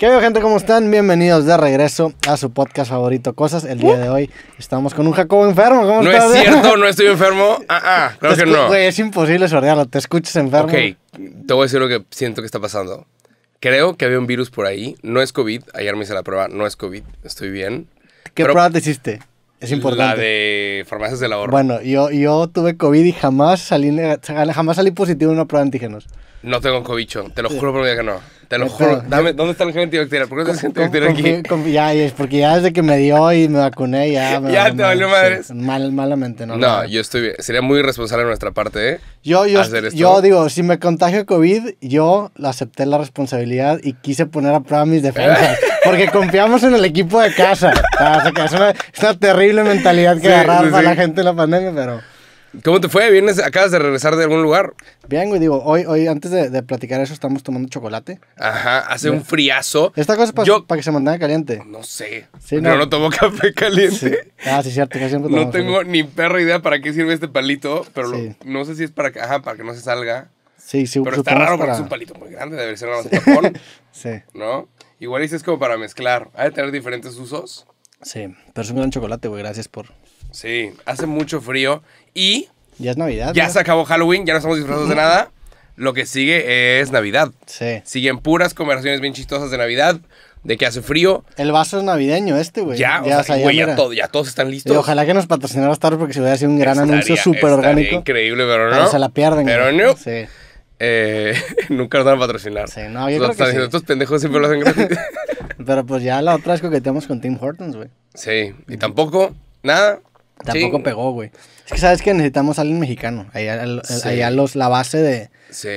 ¿Qué veo, gente? ¿Cómo están? Bienvenidos de regreso a su podcast favorito, Cosas. El día de hoy estamos con un Jacobo enfermo. ¿Cómo No estás? es cierto, no estoy enfermo. Ah, ah, claro que no. Güey, es imposible sordearlo. Te escuchas enfermo. Ok, te voy a decir lo que siento que está pasando. Creo que había un virus por ahí. No es COVID. Ayer me hice la prueba. No es COVID. Estoy bien. ¿Qué Pero prueba te hiciste? Es importante. La de farmacias del ahorro. Bueno, yo, yo tuve COVID y jamás salí, jamás salí positivo en una prueba de antígenos. No tengo cobicho. Te lo juro por mi vida que no. Te lo Neta, juro. Dame, ¿Dónde está el gel antibacterial? ¿Por qué no tienes gel Con- antibacterial aquí? confi- ya, es porque ya desde que me dio y me vacuné, ya me Ya te valió madres. sí, mal, malamente, ¿no? No, yo estoy bien. Sería muy irresponsable de nuestra parte, ¿eh? Yo, yo, hacer esto. yo digo, si me contagio COVID, yo acepté la responsabilidad y quise poner a prueba mis defensas. porque confiamos en el equipo de casa. O sea, es, una, es una terrible mentalidad que Sí, agarrar sí, para la gente en la pandemia, pero... ¿Cómo te fue? ¿Vienes, acabas de regresar de algún lugar? Bien, güey, digo, hoy, hoy antes de, de platicar eso estamos tomando chocolate. Ajá, hace un friazo. Esta cosa es para Yo- que se mantenga caliente. No sé. Sí, no. no tomo café caliente. Ah, sí, cierto, que siempre No tomamos tengo ni perra idea para qué sirve este palito, pero lo- Sí. no sé si es para que, ajá, para que no se salga. Sí, sí, Pero está supongo raro porque para- es un palito muy grande, debe ser nada más un tapón, Sí, ¿no? Igual dices como para mezclar. ¿Ha de tener diferentes usos? Sí, pero es un gran chocolate, güey, gracias por... Sí, hace mucho frío y Ya es Navidad. ya ¿no? se acabó Halloween, ya no estamos disfrazados de nada. Lo que sigue es Navidad. Sí. Siguen puras conversaciones bien chistosas de Navidad, de que hace frío. El vaso es navideño este, güey. Ya, o o sea, güey, ya, todo- ya todos están Y listos. ojalá que nos patrocinara Star porque si hubiera sido un gran Estaría- anuncio súper orgánico. increíble, pero no. Pero se la pierden. Pero güey. no. Sí. Eh, nunca nos van a patrocinar. Sí, no, yo creo Nos que están diciendo, sí. Estos pendejos siempre lo hacen gratis. Pero pues ya la otra vez coqueteamos con Tim Hortons, güey. sí, y tampoco, nada. Tampoco Sí. pegó, güey. Es que sabes que necesitamos a alguien mexicano. Allá, el- Sí. allá los, la base de,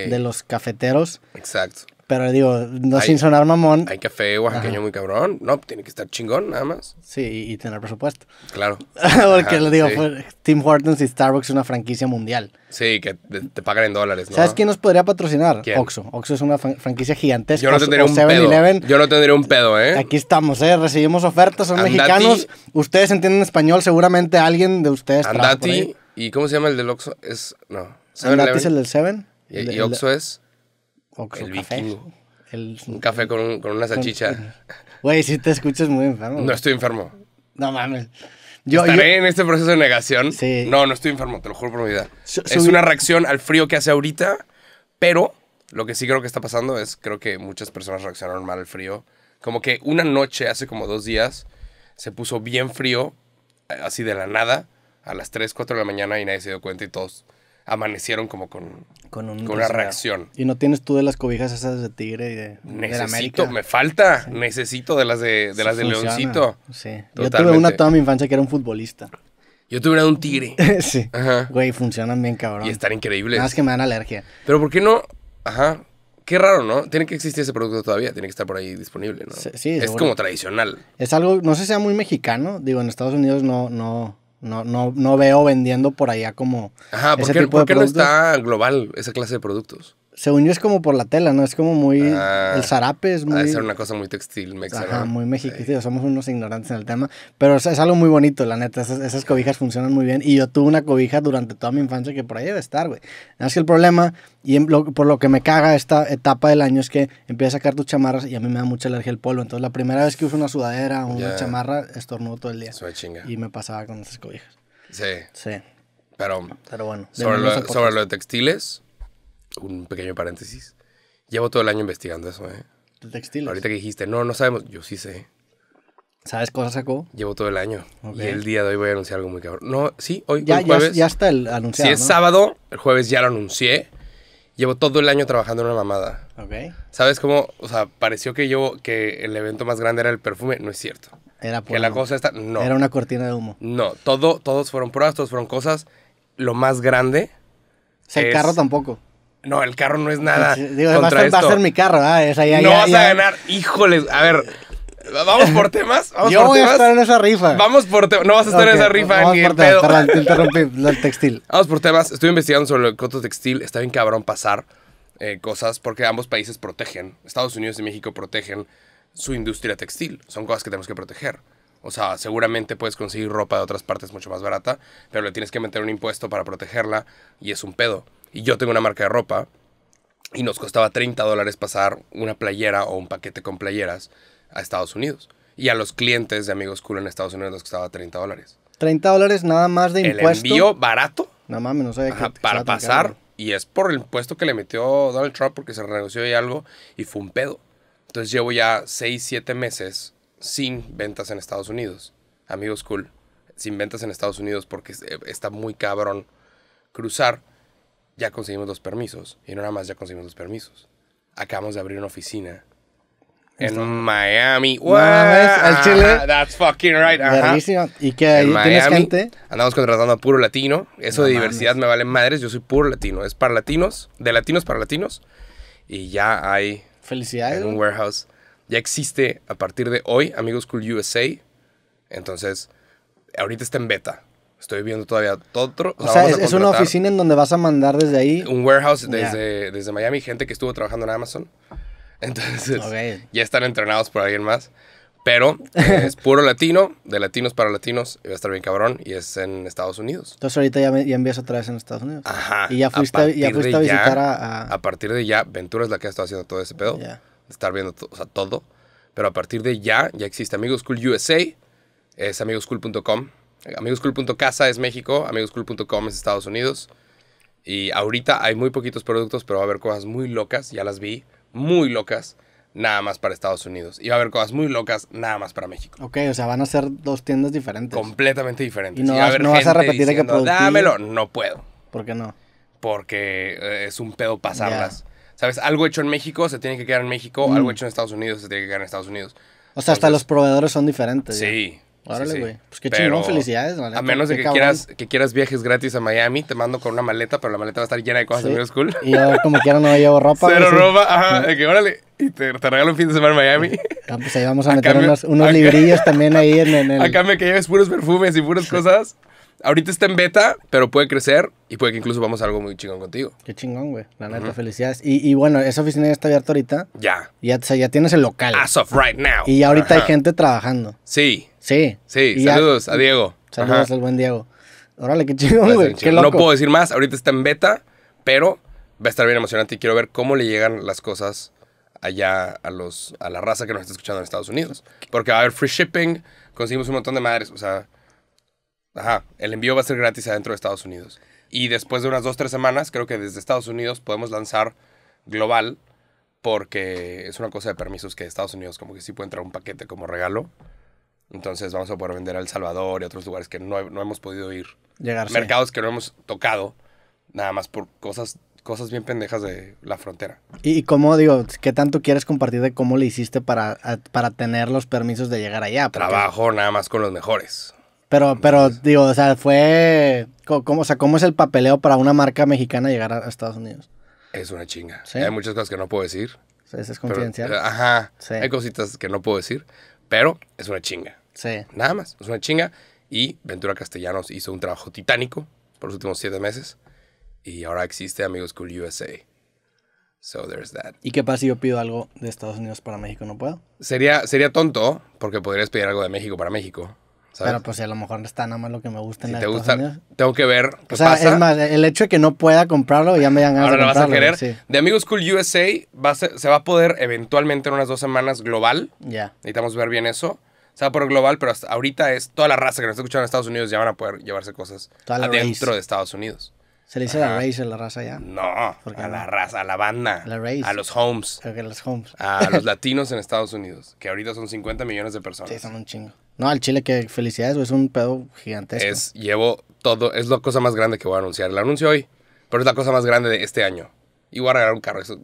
de los cafeteros. exacto. Pero digo, no Hay- sin sonar mamón. Hay café oaxaqueño muy cabrón. No, tiene que estar chingón, nada más. Sí, y, y tener presupuesto. Claro. porque le digo, sí. fue- Tim Hortons y Starbucks es una franquicia mundial. Sí, que te, te pagan en dólares, ¿no? ¿Sabes quién nos podría patrocinar? ¿Quién? Oxxo. Oxxo es una fran- franquicia gigantesca. Yo no tendría un pedo. 7-Eleven. Yo no tendría un pedo, ¿eh? Aquí estamos, ¿eh? Recibimos ofertas, son Andati. mexicanos. Ustedes entienden español, seguramente alguien de ustedes trabaja por ahí. Andati. ¿Y cómo se llama el del Oxxo? Es, no. Andati es el 7-Eleven. del Seven. Y, y Oxxo es Oxxo, el café. vikingo. El- un café con, un- con una salchicha. Güey, si te escuchas muy enfermo. No estoy enfermo. No mames. Yo, Estaré yo- en este proceso de negación. Sí. No, no estoy enfermo, te lo juro por mi vida. Es una reacción al frío que hace ahorita, pero lo que sí creo que está pasando es, creo que muchas personas reaccionaron mal al frío. Como que una noche, hace como dos días, se puso bien frío, eh, así de la nada, a las 3, 4 de la mañana y nadie se dio cuenta y todos amanecieron como con... con, un con una reacción. Y no tienes tú de las cobijas esas de tigre y de, de la Necesito, América. me falta, necesito de las de, de las de Funciona. Leoncito. Sí. Yo tuve una toda mi infancia que era un futbolista. Yo tuve un tigre. sí. Ajá. Güey, funcionan bien, cabrón. Y están increíbles. Nada más que me dan alergia. Pero ¿por qué no? Ajá. Qué raro, ¿no? Tiene que existir ese producto todavía, tiene que estar por ahí disponible, ¿no? Sí, sí, es seguro. como tradicional. Es algo, no sé si sea muy mexicano. Digo, en Estados Unidos no, no, no, no, no veo vendiendo por allá como Ajá, ¿por ese qué, tipo por de qué no está global esa clase de productos? Según yo es como por la tela, ¿no? Es como muy... Ah, el zarape es muy... de ser una cosa muy textil, mexicana. Ajá, muy mexicano. Somos unos ignorantes en el tema. Pero es, es algo muy bonito, la neta. Esas, esas cobijas funcionan muy bien. Y yo tuve una cobija durante toda mi infancia que por ahí debe estar, güey. Nada más que el problema, y en lo- por lo que me caga esta etapa del año, es que empiezas a sacar tus chamarras y a mí me da mucha alergia el polvo. Entonces, la primera vez que uso una sudadera o una Ya. chamarra, estornudo todo el día. Eso de chinga. Y me pasaba con esas cobijas. Sí, Sí, pero pero bueno. sobre lo, sobre lo de textiles, un pequeño paréntesis. Llevo todo el año investigando eso, ¿eh? De textiles. Ahorita que dijiste, no, no sabemos. Yo sí sé. ¿Sabes cosas sacó? Llevo todo el año. Y el día de hoy voy a anunciar algo muy cabrón. No, sí, hoy, Ya, hoy ya, jueves. ya está el anunciado, Si es ¿no? sábado, el jueves ya lo anuncié. Llevo todo el año trabajando en una mamada. Ok. ¿Sabes cómo? O sea, pareció que yo, que el evento más grande era el perfume. No es cierto. Era Que la cosa está. No. Era una cortina de humo. No. Todo, todos fueron pruebas, todos fueron cosas. Lo más grande. O sea, el Es- carro tampoco. No, el carro no es nada. Digo, va, a ser, va a esto. ser mi carro, ¿ah? Ya, no ya- vas ya- a ganar. Híjoles. A ver. Vamos por temas. Vamos Yo por voy a estar en esa rifa. Vamos por temas. No vas a estar en esa rifa vamos ni por temas. pedo. Perdón, te interrumpí. Lo del textil. Vamos por temas. Estoy investigando sobre el coto textil. Está bien cabrón pasar eh, cosas porque ambos países protegen. Estados Unidos y México protegen su industria textil. Son cosas que tenemos que proteger. O sea, seguramente puedes conseguir ropa de otras partes mucho más barata, pero le tienes que meter un impuesto para protegerla y es un pedo. Y yo tengo una marca de ropa Y nos costaba 30 dólares pasar una playera o un paquete con playeras a Estados Unidos. Y a los clientes de Amigos Cool en Estados Unidos nos costaba 30 dólares. 30 dólares nada más de El impuesto. envío barato No mames, no sabía que- ajá, que para pasar. caro. Y es por el impuesto que le metió Donald Trump porque se renegoció y algo. Y fue un pedo. Entonces llevo ya 6, 7 meses sin ventas en Estados Unidos. Amigos cool. Sin ventas en Estados Unidos porque eh, está muy cabrón cruzar. Ya conseguimos los permisos. Y no nada más ya conseguimos los permisos. Acabamos de abrir una oficina. En Miami. mames, al chile. That's fucking right. Ajá. ¿Y que ahí En tienes Miami, gente? Andamos contratando a puro latino. Eso No de mames. diversidad me vale madres. Yo soy puro latino. Es para latinos, de latinos para latinos. Y ya hay Felicidades. en un warehouse. Ya existe a partir de hoy Amigos Cool USA. Entonces, ahorita está en beta. Estoy viendo todavía otro- O sea, es, una oficina en donde vas a mandar desde ahí. Un warehouse desde, desde Miami. Gente que estuvo trabajando en Amazon. Entonces, ya están entrenados por alguien más. Pero eh, es puro latino, de latinos para latinos. Y va a estar bien cabrón. Y es en Estados Unidos. Entonces ahorita ya, ya envías otra vez en Estados Unidos. Ajá. Y ya fuiste, a, ya fuiste a visitar ya- a... a- A partir de ya, Ventura es la que ha estado haciendo todo ese pedo. Ya. Estar viendo o sea, todo. Pero a partir de ya, ya existe Amigos Cool USA. Es amigoscool.com. Amigoscool.casa es México. Amigoscool.com es Estados Unidos. Y ahorita hay muy poquitos productos, pero va a haber cosas muy locas. Ya las vi. Muy locas. Nada más para Estados Unidos. Y va a haber cosas muy locas. Nada más para México. Ok, o sea, van a ser dos tiendas diferentes. Completamente diferentes. Y no va vas- haber no vas a repetir de que diciendo, productillo. Dámelo. No puedo. ¿Por qué no? porque eh, es un pedo pasarlas. ¿Sabes? Algo hecho en México se tiene que quedar en México, Mm. algo hecho en Estados Unidos se tiene que quedar en Estados Unidos. O sea, hasta los proveedores son diferentes. ya. Sí. Órale, sí, sí. güey. Pues qué Pero chingón, felicidades, neta, A menos de que cabrón. quieras, que quieras viajes gratis a Miami, te mando con una maleta, pero la maleta va a estar llena de cosas Sí. de Amigos Cool. Y yo, como quiera, no llevo ropa. Cero güey, sí. ropa, ajá, de que órale, y te, te regalo un fin de semana en Miami. Ah, pues ahí vamos a A meter cambio- unos, unos a ca- librillos también ahí en, en el... A cambio que lleves puros perfumes y puras cosas. Ahorita está en beta, pero puede crecer y puede que incluso vamos a algo muy chingón contigo. Qué chingón, güey. La neta, felicidades. Y, y bueno, esa oficina ya está abierta ahorita. Ya. Ya, o sea, ya tienes el local. As of right now. y ya ahorita hay Ajá. gente trabajando. Sí, Sí. sí. Y ya- saludos a Diego. Saludos Ajá. al buen Diego. Órale, qué estar güey. Qué chido. loco. No puedo decir más, ahorita está en beta, pero va a estar bien emocionante y quiero ver cómo le llegan las cosas allá a los a la raza que nos está escuchando en Estados Unidos. Porque va a haber free shipping, conseguimos un montón de madres, o sea, ajá, el envío va a ser gratis adentro de Estados Unidos. Y después de unas dos, tres semanas, creo que desde Estados Unidos podemos lanzar global, porque es una cosa de permisos que Estados Unidos como que sí puede entrar un paquete como regalo. Entonces vamos a poder vender a El Salvador y a otros lugares que no, no hemos podido ir Llegar, mercados que no hemos tocado, nada más por cosas, cosas bien pendejas de la frontera. ¿Y, cómo, digo, qué tanto quieres compartir de cómo le hiciste para, a- para tener los permisos de llegar allá? Porque- Trabajo nada más con los mejores. Pero, pero, digo, o sea, fue... ¿Cómo, o sea, ¿cómo es el papeleo para una marca mexicana llegar a, Estados Unidos? Es una chinga. ¿Sí? Hay muchas cosas que no puedo decir. ¿Eso es confidencial? eh, ajá. Sí. Hay cositas que no puedo decir, pero es una chinga. Sí. Nada más, es una chinga. Y Ventura Castellanos hizo un trabajo titánico por los últimos siete meses. Y ahora existe Amigos Cool USA. So there's that. ¿Y qué pasa si yo pido algo de Estados Unidos para México? ¿No puedo? Sería, sería tonto porque podrías pedir algo de México para México. ¿sabes? Pero pues si a lo mejor está nada más lo que me gusta en si la te gusta, Unidos. tengo que ver qué O sea, pasa. es más, el hecho de que no pueda comprarlo ya me dan ganas Ahora de lo vas a querer. Sí, De Amigos Cool USA va a ser- se va a poder eventualmente en unas dos semanas global. ya. Necesitamos ver bien eso. Se va a poder global, pero hasta ahorita es toda la raza que nos está escuchando en Estados Unidos ya van a poder llevarse cosas la adentro race. de Estados Unidos. Se le dice la race, la raza ya. No, ¿Por a no? la raza, a la banda, La race. a los homes, Creo que los homes. a los latinos en Estados Unidos, que ahorita son 50 millones de personas. Sí, son un chingo. No, al Chile, que felicidades, es un pedo gigantesco. es, llevo todo, es la cosa más grande que voy a anunciar. El anuncio hoy, pero es la cosa más grande de este año. Y voy a regalar un carro, eso,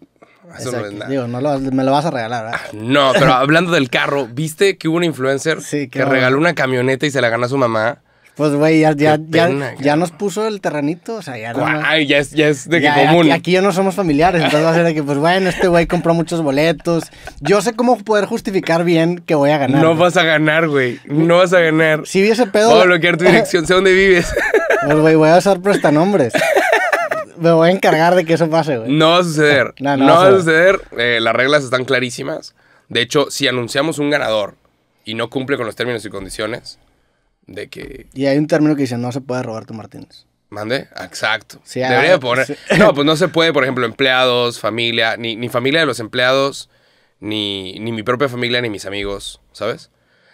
eso no es nada. Digo, no lo, me lo vas a regalar, ¿verdad? No, pero hablando del carro, ¿viste que hubo un influencer Sí, que bueno. regaló una camioneta y se la ganó a su mamá? Pues, güey, ya, ya, ya, ya nos puso el terrenito, o sea, ya no. Ay, ya es, ya es de que común. Aquí, aquí ya no somos familiares, entonces va a ser de que, pues bueno, este güey compró muchos boletos. Yo sé cómo poder justificar bien que voy a ganar. no güey. vas a ganar, güey. No vas a ganar. Si vi ese pedo. Voy a bloquear tu dirección, sé dónde vives. Pues, güey, voy a usar prestanombres. Me voy a encargar de que eso pase, güey. No va a suceder. No, No, no va a suceder. Eh, las reglas están clarísimas. De hecho, si anunciamos un ganador y no cumple con los términos y condiciones, de que Y hay un término que dice, no se puede robar tu Martínez. ¿Mande? Exacto. Sí, Debería ah, de poner. sí. No, pues no se puede, por ejemplo, empleados, familia, ni, ni familia de los empleados, ni, ni mi propia familia, ni mis amigos, ¿sabes?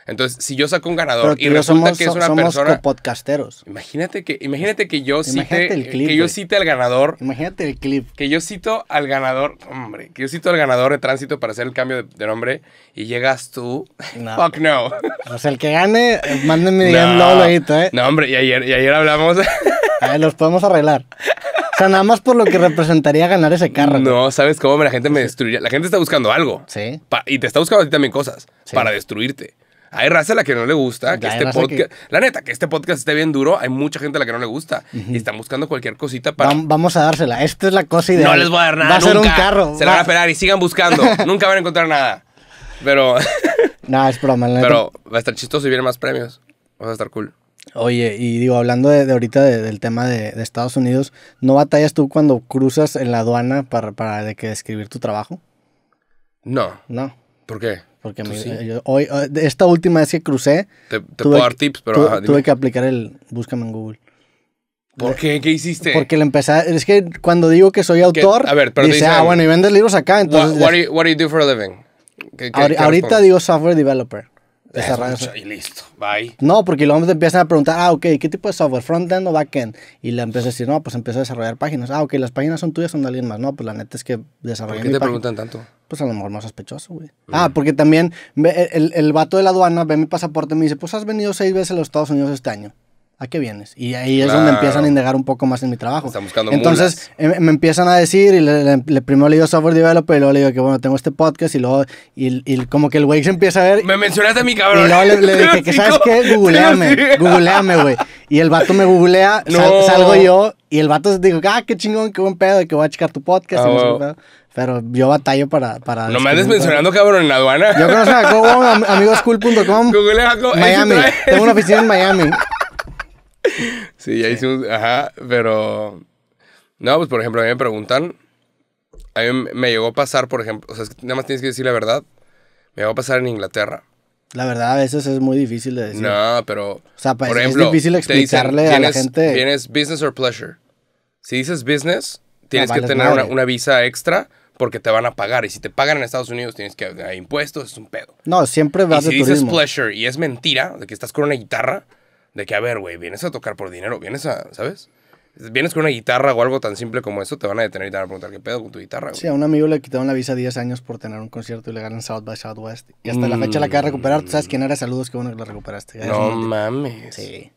Entonces, si yo saco un ganador y resulta somos, que es una somos persona. podcasteros. Imagínate que, imagínate que yo Imagínate cite, el clip, que yo cite al ganador, Imagínate el clip. que yo cito al ganador, hombre, que yo cito al ganador de tránsito para hacer el cambio de, de nombre y llegas tú. No. Fuck no. O sea, el que gane, eh, mándenme DM luego, luego, ¿eh? No, hombre, y ayer, y ayer hablamos. A ver, los podemos arreglar. O sea, nada más por lo que representaría ganar ese carro. no, ¿sabes cómo la gente me destruiría? La gente está buscando algo. Sí. Y te está buscando a ti también cosas Sí. para destruirte. Hay raza a la que no le gusta que este podcast. La neta, que este podcast esté bien duro, hay mucha gente a la que no le gusta. Y están buscando cualquier cosita para. Vam- vamos a dársela. Esta es la cosa ideal. no les voy a dar nada. Va a ser un carro. Se la van Va- a pelar y sigan buscando. nunca van a encontrar nada. Pero, No, es broma. la neta. pero va a estar chistoso y vienen más premios. Va a estar cool. Oye, y digo, hablando de, de ahorita de- del tema de, de Estados Unidos, ¿no batallas tú cuando cruzas en la aduana para, para de que describir tu trabajo? No. No. ¿Por qué? Porque me- sí. yo- hoy, hoy- esta última vez que crucé, Te, te tuve puedo dar tips, pero tu- ajá, tuve que aplicar el búscame en Google. ¿Por qué? ¿Qué hiciste? Porque le empecé a- Es que cuando digo que soy autor, A ver, pero dice, dicen- ah, bueno, y vendes libros acá, What, entonces... what do you, what do you do for a living? ¿Qué- qué- ahori- qué ahorita respondes? digo software developer. Eso, Y listo. Bye. No, porque luego te empiezan a preguntar, ah, ok, ¿qué tipo de software? ¿Frontend o backend? Y le empiezo a decir, no, pues empiezo a desarrollar páginas. Ah, ok, las páginas son tuyas o son de alguien más. No, pues la neta es que ¿Por desarrollé qué mi te página. preguntan tanto? Pues a lo mejor más sospechoso, güey. Ah, porque también el, el vato de la aduana ve mi pasaporte y me dice, pues has venido seis veces a los Estados Unidos este año. ¿A qué vienes? Y ahí es donde empiezan a indagar un poco más en mi trabajo. Están buscando Entonces em- me empiezan a decir y le, le- le primero le digo software developer y luego le digo que bueno, tengo este podcast y luego y, y como que el güey se empieza a ver Me mencionaste a mi y cabrón. luego le, le dije que, ¿sabes qué? Googleame, googleame, güey. Y el vato me googlea, sal- No. salgo yo, y el vato dijo, ah, qué chingón, qué buen pedo, y que voy a checar tu podcast. Ah, y huevo. pedo. Pero yo batallo para... para No me andes mencionando, cabrón, en la aduana. Yo conozco a amigoscool.com, Google Miami. Tengo una oficina en Miami. Sí, ya hicimos, ajá, pero... No, pues por ejemplo, a mí me preguntan, a mí me llegó a pasar, por ejemplo, o sea, es que nada más tienes que decir la verdad, me llegó a pasar en Inglaterra. La verdad, a veces es muy difícil de decir. No, pero... O sea, pues, por es ejemplo, difícil dicen, explicarle a la ¿vienes- gente. ¿Vienes business or pleasure? Si dices business, tienes que vales tener una, visa extra porque te van a pagar. Y si te pagan en Estados Unidos, tienes que hay impuestos, es un pedo. No, siempre Y vas si de dices turismo. pleasure y es mentira, de que estás con una guitarra, de que, a ver, güey, vienes a tocar por dinero, vienes a, ¿sabes? Vienes con una guitarra o algo tan simple como eso, te van a detener y te van a preguntar qué pedo con tu guitarra, güey. Sí, a un amigo le quitaron la visa 10 años por tener un concierto ilegal en South by Southwest. Y hasta la fecha la acaba de recuperar. ¿Tú sabes quién era? Saludos, qué bueno que la recuperaste. No mames. Sí.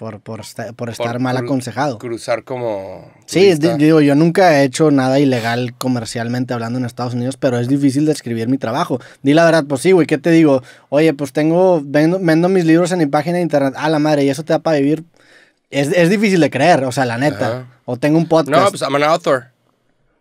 Por, por, esta- por Por estar mal cru- aconsejado. Cruzar como. Sí, turista. digo, yo nunca he hecho nada ilegal comercialmente hablando en Estados Unidos, pero es difícil describir mi trabajo. Di la verdad, pues sí, güey, ¿qué te digo? Oye, pues tengo, vendo, vendo mis libros en mi página de internet. Ah, la madre, ¿y eso te da para vivir? Es, es difícil de creer, o sea, la neta. Ajá. O tengo un podcast. No, pues I'm an author.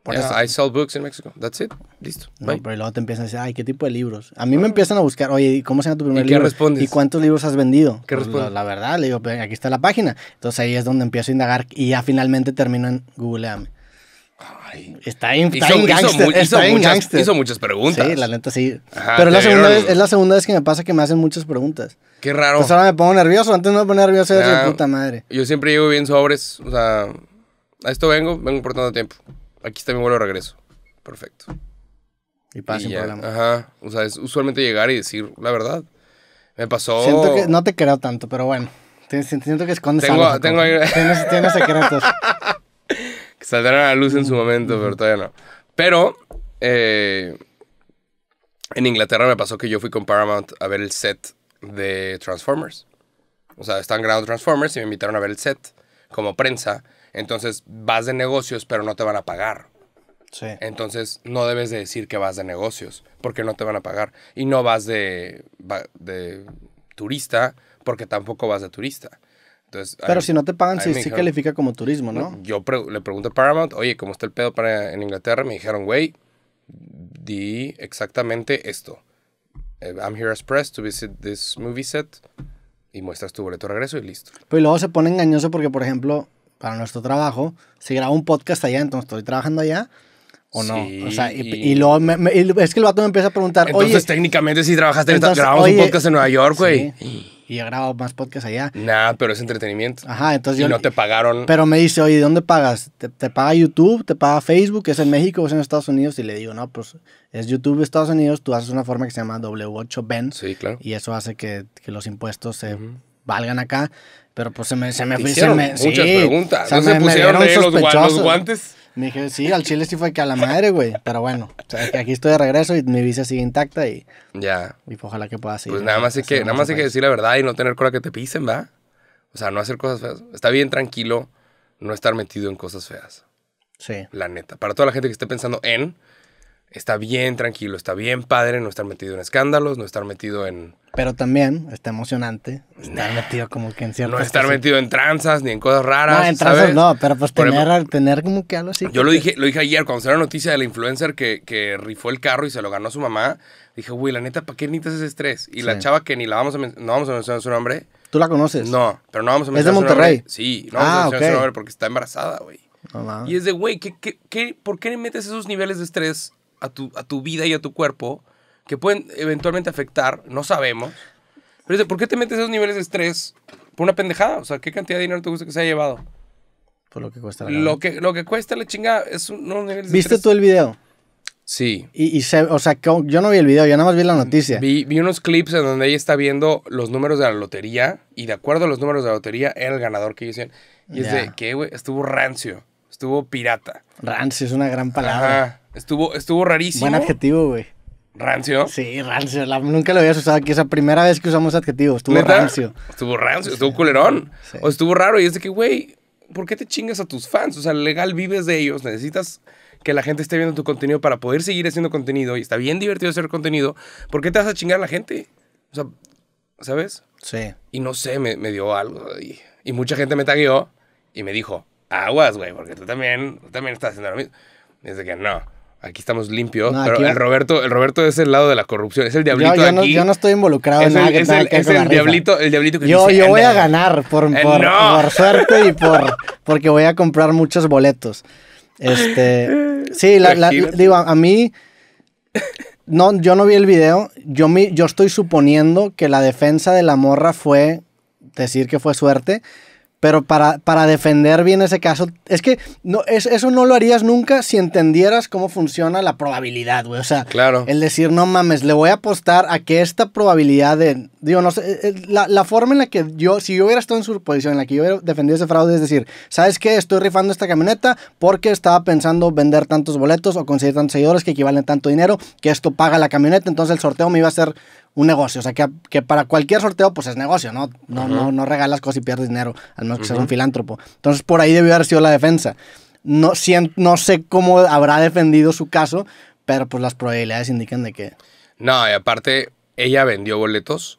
Por Yeah, eso. I sell books in Mexico. That's it. Listo. No, pero luego te empiezan a decir, ay, ¿qué tipo de libros? A mí me empiezan a buscar, oye, ¿y cómo se llama tu primer ¿Y qué libro? respondes? ¿Y cuántos libros has vendido? ¿Qué Pues, respondes? La, la verdad, le digo, "Pues, aquí está la página. Entonces ahí es donde empiezo a indagar y ya finalmente termino en Googleame. Ay. Está está Hizo, gangster, está muchas, gangster. hizo muchas preguntas. Sí, la neta sí. Ajá, Pero es la, segunda vez, es la segunda vez que me pasa que me hacen muchas preguntas. Qué raro. Pues ahora me pongo nervioso, antes no me ponía nervioso, Ya, de puta madre. Yo siempre llego bien sobres. O sea, a esto vengo, vengo por tanto tiempo. Aquí está mi vuelo de regreso. Perfecto. Y pasa sin problema. Ajá. O sea, es usualmente llegar y decir la verdad. Me pasó. Siento que no te creo tanto, pero bueno. Siento que escondes Tengo- algo. Tengo tienes secretos. que saldrán a la luz en su momento, pero todavía no. Pero eh, en Inglaterra me pasó que yo fui con Paramount a ver el set de Transformers. O sea, están grabando Transformers y me invitaron a ver el set como prensa. Entonces vas de negocios, pero no te van a pagar. Sí. Entonces no debes de decir que vas de negocios, porque no te van a pagar. Y no vas de, de turista, porque tampoco vas de turista. Entonces, Pero ahí- si no te pagan, sí, me sí dijeron- califica como turismo, ¿no? yo pre- le pregunté a Paramount, oye, ¿cómo está el pedo para en Inglaterra? Me dijeron, güey, di exactamente esto. Eh, I'm here as press to visit this movie set. Y muestras tu boleto de regreso y listo. Pero luego se pone engañoso porque, por ejemplo, para nuestro trabajo, si grabo un podcast allá, entonces estoy trabajando allá o no. Sí, O sea, y, y- luego me- me- es que el vato me empieza a preguntar, Entonces, oye, técnicamente, si trabajaste, entonces, grabamos oye, un podcast en Nueva York, güey. Y he grabado más podcasts allá. Nah, pero es entretenimiento. Ajá, entonces y yo... no te pagaron. Pero me dice, oye, ¿de dónde pagas? ¿Te, te paga YouTube? ¿Te paga Facebook? ¿Es en México es en Estados Unidos? Y le digo, no, pues es YouTube Estados Unidos. Tú haces una forma que se llama W8Ben. Sí, claro. Y eso hace que, que los impuestos se Ujú. valgan acá. Pero pues se me, se me, Te se me- muchas sí, preguntas. ¿No me- se me pusieron de los, gua- los guantes? Me dije, sí, al chile sí fue que a la madre, güey. Pero bueno, o sea, que aquí estoy de regreso y mi visa sigue intacta y, Ya. y pues ojalá que pueda seguir. Pues nada más hay que, nada más hay que decir la verdad y no tener cola que te pisen, ¿va? O sea, no hacer cosas feas. Está bien tranquilo no estar metido en cosas feas. Sí. La neta. Para toda la gente que esté pensando en, está bien tranquilo, está bien padre no estar metido en escándalos, no estar metido en... Pero también está emocionante estar metido como que en ciertas No estar cosas. metido en tranzas ni en cosas raras. No, en ¿sabes? tranzas no, pero pues tener, ejemplo, tener como que algo así. Yo lo dije, lo dije ayer, cuando salió la noticia de la influencer que, que rifó el carro y se lo ganó su mamá, dije, güey, la neta, ¿para qué necesitas ese estrés? Y la chava que ni la vamos a no vamos a mencionar su nombre, ¿Tú la conoces? no, pero no vamos a ¿Es de mencionar su Monterrey? nombre. Sí, no vamos Ah, a mencionar ok. su nombre porque está embarazada, güey. Mames. Y es de, güey, ¿qué, qué, qué- por qué metes esos niveles de estrés a tu, a tu vida y a tu cuerpo que pueden eventualmente afectar? No sabemos. Pero de, ¿por qué te metes esos niveles de estrés por una pendejada? O sea, ¿qué cantidad de dinero te gusta que se haya llevado? Por lo que cuesta la Lo que, lo que cuesta la chinga es un- unos niveles de ¿Viste estrés. tú el video? Sí. Y, y se, o sea, yo no vi el video, yo nada más vi la noticia. Vi, vi unos clips en donde ella está viendo los números de la lotería y de acuerdo a los números de la lotería era el ganador que dicen. Y es de, ¿qué, güey? Estuvo rancio. Estuvo pirata. Rancio es una gran palabra. Ajá. Estuvo, estuvo rarísimo. Buen adjetivo, güey. Rancio. Sí, rancio. la- nunca lo habías usado aquí. Es la primera vez que usamos adjetivo. Estuvo ¿Neta? rancio. Estuvo rancio, estuvo culerón. Sí. O estuvo raro y es de que, güey, ¿por qué te chingas a tus fans? O sea, legal vives de ellos, necesitas que la gente esté viendo tu contenido para poder seguir haciendo contenido y está bien divertido hacer contenido. ¿Por qué te vas a chingar a la gente? O sea, ¿sabes? Sí. Y no sé, me, me dio algo. Y, y mucha gente me tagueó y me dijo, aguas, güey, porque tú también, tú también estás haciendo lo mismo. Y es de que no, aquí estamos limpios. No, pero aquí el Roberto, el Roberto es el lado de la corrupción, es el Yo, diablito yo de no, aquí. yo no estoy involucrado es en nada el, que es el- que es diablito, el diablito que Yo, dice, yo voy a ganar por, Eh, por, no. por suerte y por porque voy a comprar muchos boletos. Este, sí, la, digo, a, a mí no, yo no vi el video. Yo mi, yo estoy suponiendo que la defensa de la morra fue decir que fue suerte. Pero para, para defender bien ese caso, es que no, es, eso no lo harías nunca si entendieras cómo funciona la probabilidad, güey. O sea, Claro. el decir, no mames, le voy a apostar a que esta probabilidad de. Digo, no sé, eh, eh, la, la forma en la que yo, si yo hubiera estado en su posición, en la que yo hubiera defendido ese fraude, es decir, ¿sabes qué? Estoy rifando esta camioneta porque estaba pensando vender tantos boletos o conseguir tantos seguidores que equivalen tanto dinero, que esto paga la camioneta, entonces el sorteo me iba a ser un negocio. O sea, que, que para cualquier sorteo, pues es negocio, ¿no? No, no, no regalas cosas y pierdes dinero, al menos que seas un filántropo. Entonces, por ahí debió haber sido la defensa. No, sien- no sé cómo habrá defendido su caso, pero pues las probabilidades indican de que... No, y aparte, ella vendió boletos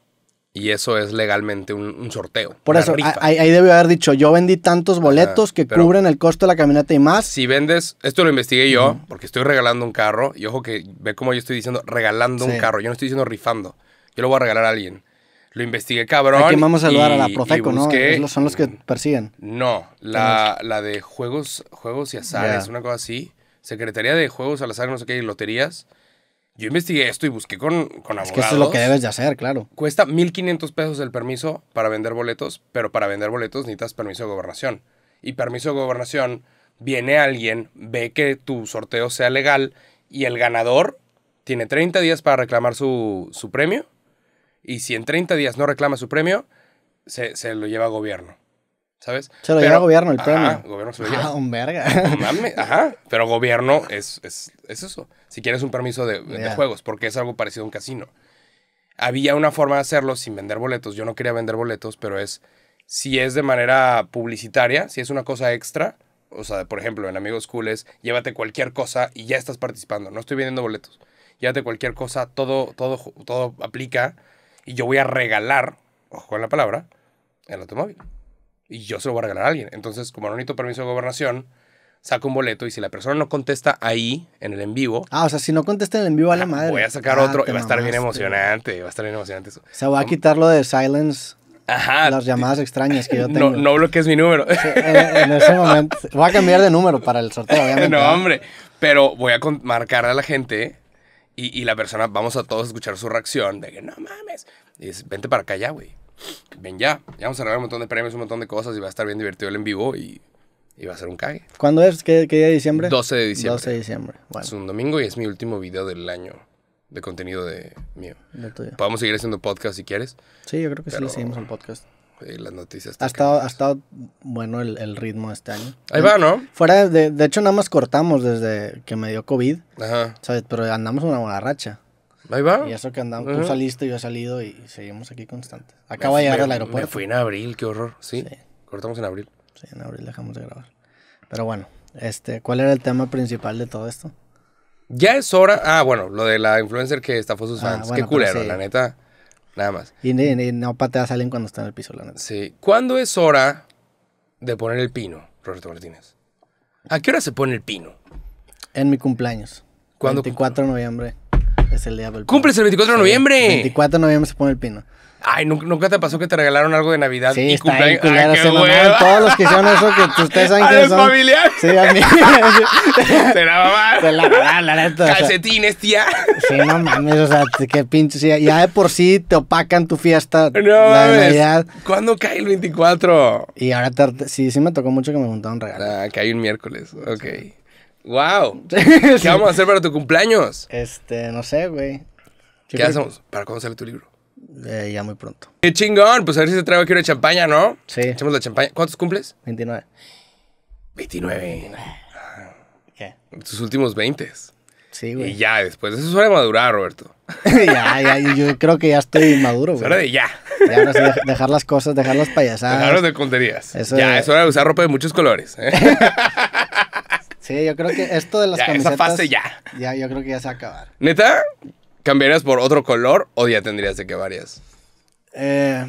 y eso es legalmente un, un sorteo. Por eso, rifa. ahí, ahí debió haber dicho, yo vendí tantos boletos que pero- cubren el costo de la camioneta y más. Si vendes, esto lo investigué yo, porque estoy regalando un carro, y ojo que ve cómo yo estoy diciendo regalando un carro, yo no estoy diciendo rifando, yo lo voy a regalar a alguien. Lo investigué cabrón. Aquí vamos a saludar a la Profeco, ¿no? son los que persiguen. No, la, la de juegos, juegos y azares, una cosa así. Secretaría de Juegos al Azar, no sé qué, y loterías. Yo investigué esto y busqué con, con abogados. Es que eso es lo que debes de hacer, claro. Cuesta 1.500 pesos el permiso para vender boletos, pero para vender boletos necesitas permiso de gobernación. Y permiso de gobernación, viene alguien, ve que tu sorteo sea legal y el ganador tiene 30 días para reclamar su, su premio. Y si en 30 días no reclama su premio, se, se lo lleva a gobierno. ¿Sabes? Se lo Pero- lleva a gobierno el Ajá, premio. gobierno se lo Ah, lleva. un verga. No mames, ajá. Pero gobierno es, es, es eso. Si quieres un permiso de, juegos, porque es algo parecido a un casino. Había una forma de hacerlo sin vender boletos. Yo no quería vender boletos, pero es si es de manera publicitaria, si es una cosa extra. O sea, por ejemplo, en Amigos Cool es llévate cualquier cosa y ya estás participando. No estoy vendiendo boletos. Llévate cualquier cosa, todo, todo, todo aplica. Y yo voy a regalar, ojo con la palabra, el automóvil. Y yo se lo voy a regalar a alguien. Entonces, como no necesito permiso de gobernación, saco un boleto y si la persona no contesta ahí, en el en vivo, Ah, o sea, si no contestan en vivo a la madre. voy a sacar Ah, otro y va a estar bien mamaste. emocionante. Va a estar bien emocionante eso. Se va a quitar lo de silence, Ajá. las llamadas extrañas que yo No, tengo. no bloquees mi número. En, en ese momento. Voy a cambiar de número para el sorteo, obviamente. no, hombre. Pero voy a marcarle a la gente y, y la persona, vamos a todos escuchar su reacción de que no mames. Y dices, vente para acá ya, güey. ven ya. Ya vamos a regalar un montón de premios, un montón de cosas y va a estar bien divertido el en vivo y, y va a ser un cague. ¿Cuándo es? ¿Qué, qué día de diciembre? 12 de diciembre. 12 de diciembre. Bueno, Es un domingo y es mi último video del año de contenido de mío. tuyo. Podemos seguir haciendo podcast si quieres. Sí, yo creo que sí Pero- seguimos al podcast. Eh, las noticias. Ha estado, ha estado bueno el, el ritmo este año. Ahí va, ¿no? Fuera de, de hecho, nada más cortamos desde que me dio COVID, Ajá. ¿sabes? Pero andamos una buena racha. Ahí va. Y eso que andamos, tú saliste, yo he salido y seguimos aquí constantes. Me Acabo de llegar me- al Me aeropuerto. fui en abril, qué horror. Sí. Sí. Cortamos en abril. Sí, en abril dejamos de grabar. Pero bueno, este, ¿cuál era el tema principal de todo esto? Ya es hora. Ah, bueno, lo de la influencer que estafó a sus Ah, fans. bueno, qué culero, sí. la neta. Nada más. Y, ni- ni- no pateas a alguien cuando está en el piso, la neta. Sí. ¿Cuándo es hora de poner el pino, Roberto Martínez? ¿A qué hora se pone el pino? En mi cumpleaños. ¿Cuándo 24 de noviembre es el día del pino. ¡Cumples el 24 de Sí, noviembre! 24 de noviembre se pone el pino. Ay, ¿nunca, nunca te pasó que te regalaron algo de Navidad Sí, y está bien culero. Se mamaron todos los que hicieron eso que ustedes saben A que son. familiares. Sí, a mí. Te la mamá. Pues la la neta. Calcetines, tía. sí, no mames, o sea, qué pinche. ya de por sí te opacan tu fiesta, No la de. Navidad. ¿Cuándo cae el 24? Y ahora te- sí, sí me tocó mucho que me juntaron regalos. Ah, cae un miércoles. Ok. ¡Wow! ¿Qué vamos a hacer para tu cumpleaños? Este, no sé, güey. ¿Qué hacemos? ¿Para cuándo sale tu libro? Eh, ya muy pronto. ¡Qué chingón! Pues a ver si te traigo aquí una champaña, ¿no? Sí, Echamos la champaña. ¿Cuántos cumples? 29. 29. ¿Qué? Tus últimos 20. Sí, Y güey. ya, después. Eso es hora de madurar, Roberto. ya, ya, yo creo que ya estoy maduro, Es hora güey. de ya. Ya ahora sí, dej- dejar las cosas, dejar las payasadas. Dejaros de tonterías. Eso ya, de- es hora de usar ropa de muchos colores. ¿eh? Sí, yo creo que esto de las Ya, esa camisetas. fase ya. Ya, yo creo que ya se va a acabar. ¿Neta? ¿Cambiarías por otro color o ya tendrías de que varias? Eh,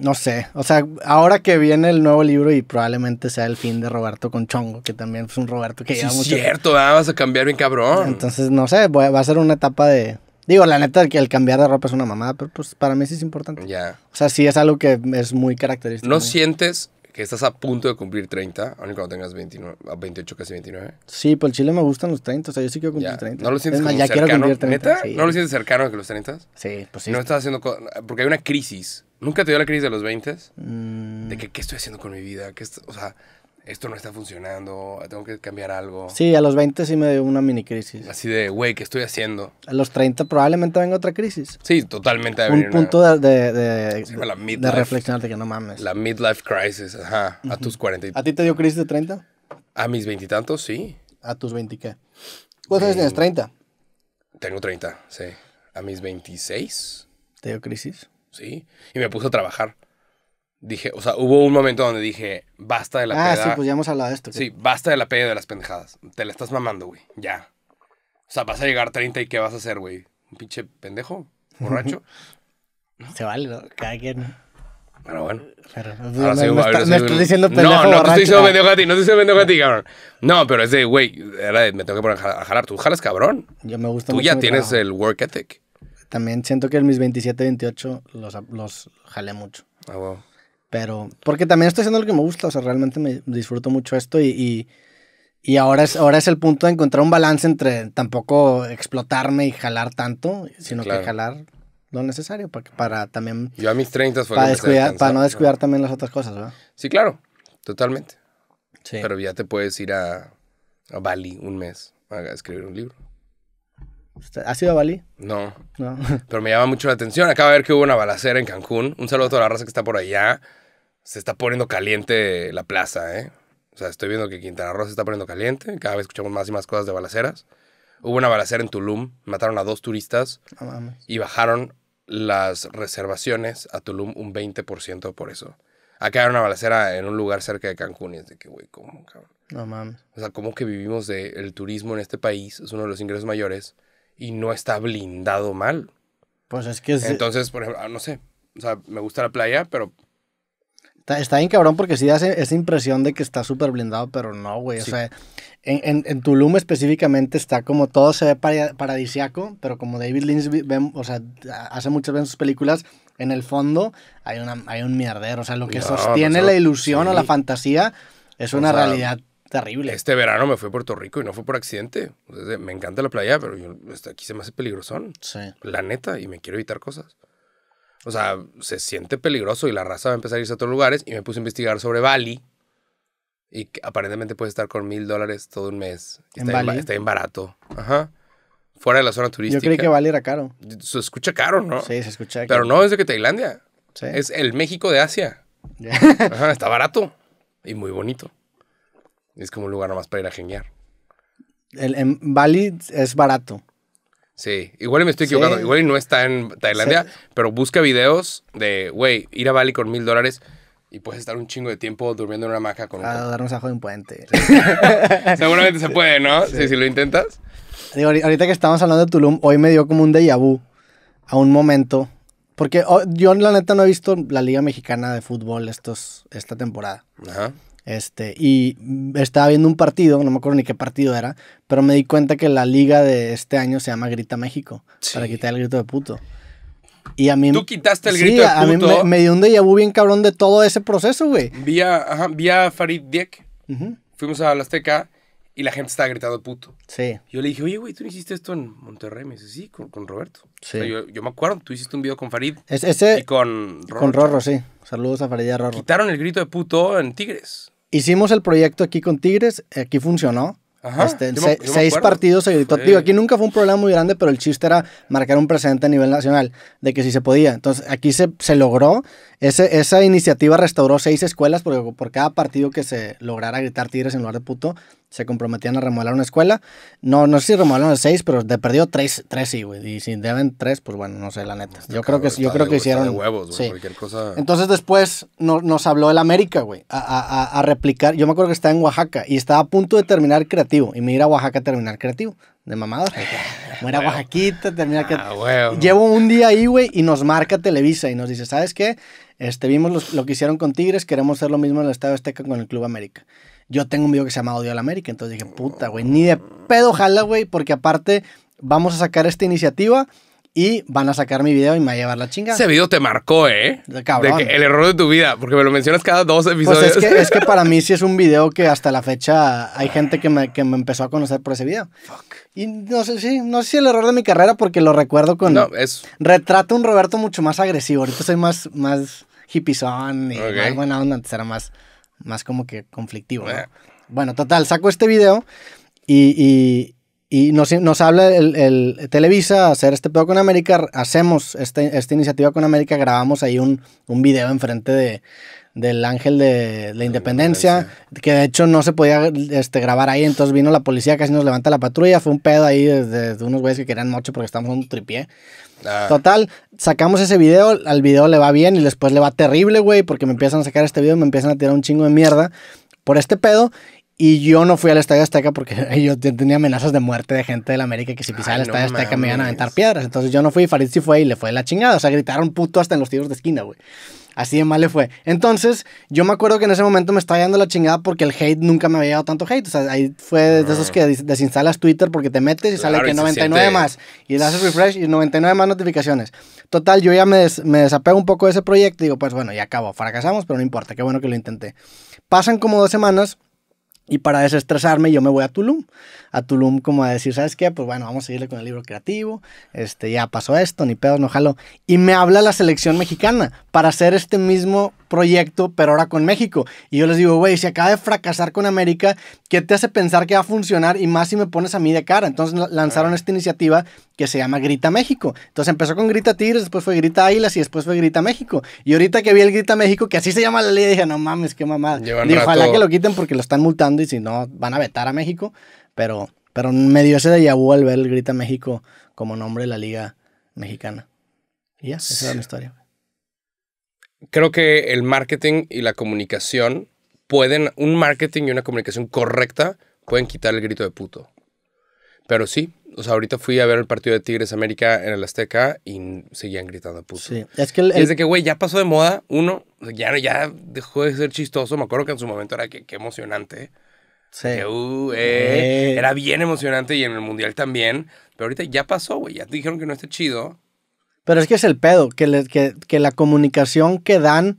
no sé. O sea, ahora que viene el nuevo libro y probablemente sea el fin de Roberto con Chongo, que también es un Roberto que Sí, lleva es mucho. cierto, ah, vas a cambiar bien cabrón. Entonces, no sé, va a ser una etapa de. Digo, la neta, que el cambiar de ropa es una mamada, pero pues para mí sí es importante. ya. O sea, sí es algo que es muy característico. ¿No sientes que estás a punto de cumplir 30, aun y cuando tengas 29, a 28, casi 29? Sí, por el chile me gustan los 30, o sea, yo sí quiero cumplir Ya. 30. ¿No lo sientes Es más, como ya quiero cercano? cumplir 30. ¿Neta? Sí. ¿No lo sientes cercano que los 30? Sí, pues sí. No estás haciendo... Porque hay una crisis. ¿Nunca te dio la crisis de los 20? Mm, De que, ¿qué estoy haciendo con mi vida? ¿Qué o sea, esto no está funcionando, tengo que cambiar algo. sí, a los 20 sí me dio una mini crisis. Así de, güey, ¿qué estoy haciendo? A los 30 probablemente venga otra crisis. Sí, totalmente. Un una- punto de, de, de, Se llama la de midlife. reflexionar de que no mames. La midlife crisis, ajá, a tus 40. y- ¿A ti te dio crisis de 30? A mis veintitantos, sí. ¿A tus 20 qué? ¿Cuántos años tienes? 30. Tengo 30, sí. A mis 26, ¿Te dio crisis? sí. Y me puse a trabajar. Dije, o sea, hubo un momento donde dije, basta de la ah, peda. sí, pues ya hemos hablado de esto. Sí, basta de la peda y de las pendejadas. Te la estás mamando, güey. Ya. O sea, vas a llegar a 30 y ¿qué vas a hacer, güey? ¿Un pinche pendejo? ¿Borracho? Se vale, ¿no? Cada quien. Pero bueno. Pero, Ahora ahora está- soy me estás diciendo pendejo No, no te estoy diciendo Ah, pendejo a ti, no te estoy diciendo pendejo a ti, cabrón. No, pero es de, güey, me tengo que poner a jalar-. Tú jalas, cabrón. Yo me gusta Tú mucho ya tienes trabajo. el work ethic. También siento que en mis 27, 28 los, los jalé mucho. Ah, wow. Pero, porque también estoy haciendo lo que me gusta, o sea, realmente me disfruto mucho esto y, y, y ahora, es, ahora es el punto de encontrar un balance entre tampoco explotarme y jalar tanto, sino claro. que jalar lo necesario para, para también, Yo a mis 30 fue para, descuidar, para no descuidar también las otras cosas, ¿verdad? Sí, claro. Totalmente. Sí. Pero ya te puedes ir a, a Bali un mes a escribir un libro. ¿Has ido a Bali? No, No. pero me llama mucho la atención. Acaba de ver que hubo una balacera en Cancún. Un saludo a toda la raza que está por allá. Se está poniendo caliente la plaza, ¿eh? O sea, estoy viendo que Quintana Roo se está poniendo caliente. Cada vez escuchamos más y más cosas de balaceras. Hubo una balacera en Tulum. Mataron a dos turistas No mames. y bajaron las reservaciones a Tulum un 20% por eso. Acá hay una balacera en un lugar cerca de Cancún y es de que, güey, ¿cómo, cabrón? No mames. O sea, ¿cómo que vivimos del turismo en este país? Es uno de los ingresos mayores y no está blindado mal. Pues es que es- Entonces, por ejemplo, ah, no sé. O sea, me gusta la playa, pero Está, está bien cabrón porque sí hace esa impresión de que está súper blindado, pero no, güey. O Sí. sea, en, en, en Tulum específicamente está como todo se ve para- paradisiaco, pero como David Lynch ve- o sea, hace muchas veces sus películas, en el fondo hay, una, hay un mierdero. O sea, lo que No, sostiene pues, la ilusión o sí. la fantasía es O una sea, realidad terrible. este verano me fui a Puerto Rico y no fue por accidente. O sea, me encanta la playa, pero yo, este, aquí se me hace peligrosón. Sí. La neta, y me quiero evitar cosas. O sea, se siente peligroso y la raza va a empezar a irse a otros lugares. Y me puse a investigar sobre Bali. Y que aparentemente puede estar con mil dólares todo un mes. ¿En está, bien, Bali? está bien barato. Ajá. Fuera de la zona Yo turística. creí que Bali era caro. Se escucha caro, ¿no? Sí, se escucha. que- Pero no es de que Tailandia. Sí. Es el México de Asia. Ajá, está barato. Y muy bonito. Es como un lugar nomás para ir a geniar. El, en Bali es barato. Sí, igual me estoy equivocando. Sí. Igual no está en Tailandia, pero busca videos de, güey, ir a Bali con mil dólares y puedes estar un chingo de tiempo durmiendo en una hamaca con un... A darnos ajo de un puente. Seguramente se puede, ¿no? Sí. si lo intentas. Digo, ahori- ahorita que estamos hablando de Tulum, hoy me dio como un déjà vu a un momento. Porque oh, yo, la neta, no he visto la Liga Mexicana de Fútbol estos, esta temporada. Ajá. Este, y estaba viendo un partido, no me acuerdo ni qué partido era, pero me di cuenta que la liga de este año se llama Grita México, para quitar el grito de puto. Y a mí... Tú quitaste el Sí, grito de a mí puto. me, me dio un déjà vu bien cabrón de todo ese proceso, güey. Vía, ajá, vía Farid Diek, fuimos a la Azteca y la gente estaba gritando puto. Sí, Yo le dije, oye, güey, ¿tú no hiciste esto en Monterrey? Me dice, sí, con, con Roberto. Sí. O sea, yo, yo me acuerdo, tú hiciste un video con Farid es, ese y con Rorro. con Rorro, sí. Saludos a Faridía Rorro. Quitaron el grito de puto en Tigres. Hicimos el proyecto aquí con Tigres, aquí funcionó. Ajá, Este, yo me- se- yo me seis partidos se gritó. Sí. Digo, aquí nunca fue un problema muy grande, pero el chiste era marcar un precedente a nivel nacional de que sí se podía. Entonces, aquí se, se logró. Ese, esa iniciativa restauró seis escuelas, porque por cada partido que se lograra gritar Tigres en lugar de puto, se comprometían a remodelar una escuela. No, no sé si remodelaron el seis, pero de perdido tres, tres sí, güey. Y si deben tres, pues bueno, no sé, la neta. Yo creo que, yo de creo que hicieron. de huevos, güey, sí. cualquier cosa. Entonces después no- nos habló el América, güey, a, a- a- replicar. Yo me acuerdo que estaba en Oaxaca y estaba a punto de terminar creativo. Y me ir a Oaxaca a terminar creativo. De mamada. Me ir a Oaxaquita, creativo. Ah, huevo. Llevo un día ahí, güey, y nos marca Televisa y nos dice, ¿sabes qué? Este, vimos los- lo que hicieron con Tigres, queremos hacer lo mismo en el Estadio Azteca con el Club América. Yo tengo un video que se llama Odio al América, entonces dije, puta, güey, ni de pedo jala, güey, porque aparte vamos a sacar esta iniciativa y van a sacar mi video y me va a llevar la chinga. Ese video te marcó, ¿eh? De cabrón. que el error de tu vida, porque me lo mencionas cada dos Pues episodios. es que, es que para mí sí es un video que hasta la fecha hay gente que me, que me empezó a conocer por ese video. Y no sé, sí, no sé si el error de mi carrera porque lo recuerdo con... No, es... Retrato un Roberto mucho más agresivo. Ahorita soy más, más hippiezón y Ok. más buena onda. Antes era más, más como que conflictivo. ¿no? Eh. Bueno, total, saco este video y, y, y nos, nos habla el, el Televisa hacer este pedo con América. Hacemos este- esta iniciativa con América. Grabamos ahí un, un video enfrente de, del Ángel de la Independencia, que de hecho no se podía este, grabar ahí. Entonces vino la policía, casi nos levanta la patrulla. Fue un pedo ahí de, de- unos güeyes que querían mocho porque estábamos en un tripié. ah, Total, sacamos ese video, al video le va bien y después le va terrible, güey, porque me empiezan a sacar este video, me empiezan a tirar un chingo de mierda por este pedo. Y yo no fui al Estadio Azteca porque yo te- tenía amenazas de muerte de gente de la América que si pisaba el no Estadio Azteca me iban a mames. aventar piedras. Entonces yo no fui, Farid sí fue y le fue la chingada. O sea, gritaron puto hasta en los tiros de esquina, güey. Así de mal le fue. Entonces, yo me acuerdo que en ese momento me estaba dando la chingada porque el hate nunca me había dado tanto hate. O sea, ahí fue de esos que des- desinstalas Twitter porque te metes y sale Claro, que y se 99 siente- más. Y le haces refresh y 99 más notificaciones. Total, yo ya me, des- me desapego un poco de ese proyecto y digo, pues bueno, ya acabó. Fracasamos, pero no importa. Qué bueno que lo intenté. Pasan como dos semanas. Y para desestresarme yo me voy a Tulum. A Tulum como a decir, ¿sabes qué? Pues bueno, vamos a seguirle con el libro creativo. Este, ya pasó esto, ni pedos, no jalo. Y me habla la selección mexicana para hacer este mismo proyecto, pero ahora con México. Y yo les digo, güey, si acaba de fracasar con América, ¿qué te hace pensar que va a funcionar? Y más si me pones a mí de cara. Entonces la- lanzaron esta iniciativa que se llama Grita México. Entonces empezó con Grita Tigres, después fue Grita Águilas y después fue Grita México. Y ahorita que vi el Grita México, que así se llama la ley, dije, no mames, qué mamada. Llevan ojalá rato- que lo quiten porque lo están multando y si no, van a vetar a México. Pero, pero me dio ese de vu al ver el Grita México como nombre de la liga mexicana. Y ya, esa era mi historia. creo que el marketing y la comunicación pueden, un marketing y una comunicación correcta pueden quitar el grito de puto. Pero sí, o sea, ahorita fui a ver el partido de Tigres América en el Azteca y seguían gritando puto. Sí, es que el, el- es de que, güey, ya pasó de moda. Uno, ya, ya dejó de ser chistoso. Me acuerdo que en su momento era que, que emocionante. Sí. Que, uh, eh, Eh. Era bien emocionante y en el mundial también. Pero ahorita ya pasó, güey. Ya te dijeron que no está chido. Pero es que es el pedo, que, le- que, que la comunicación que dan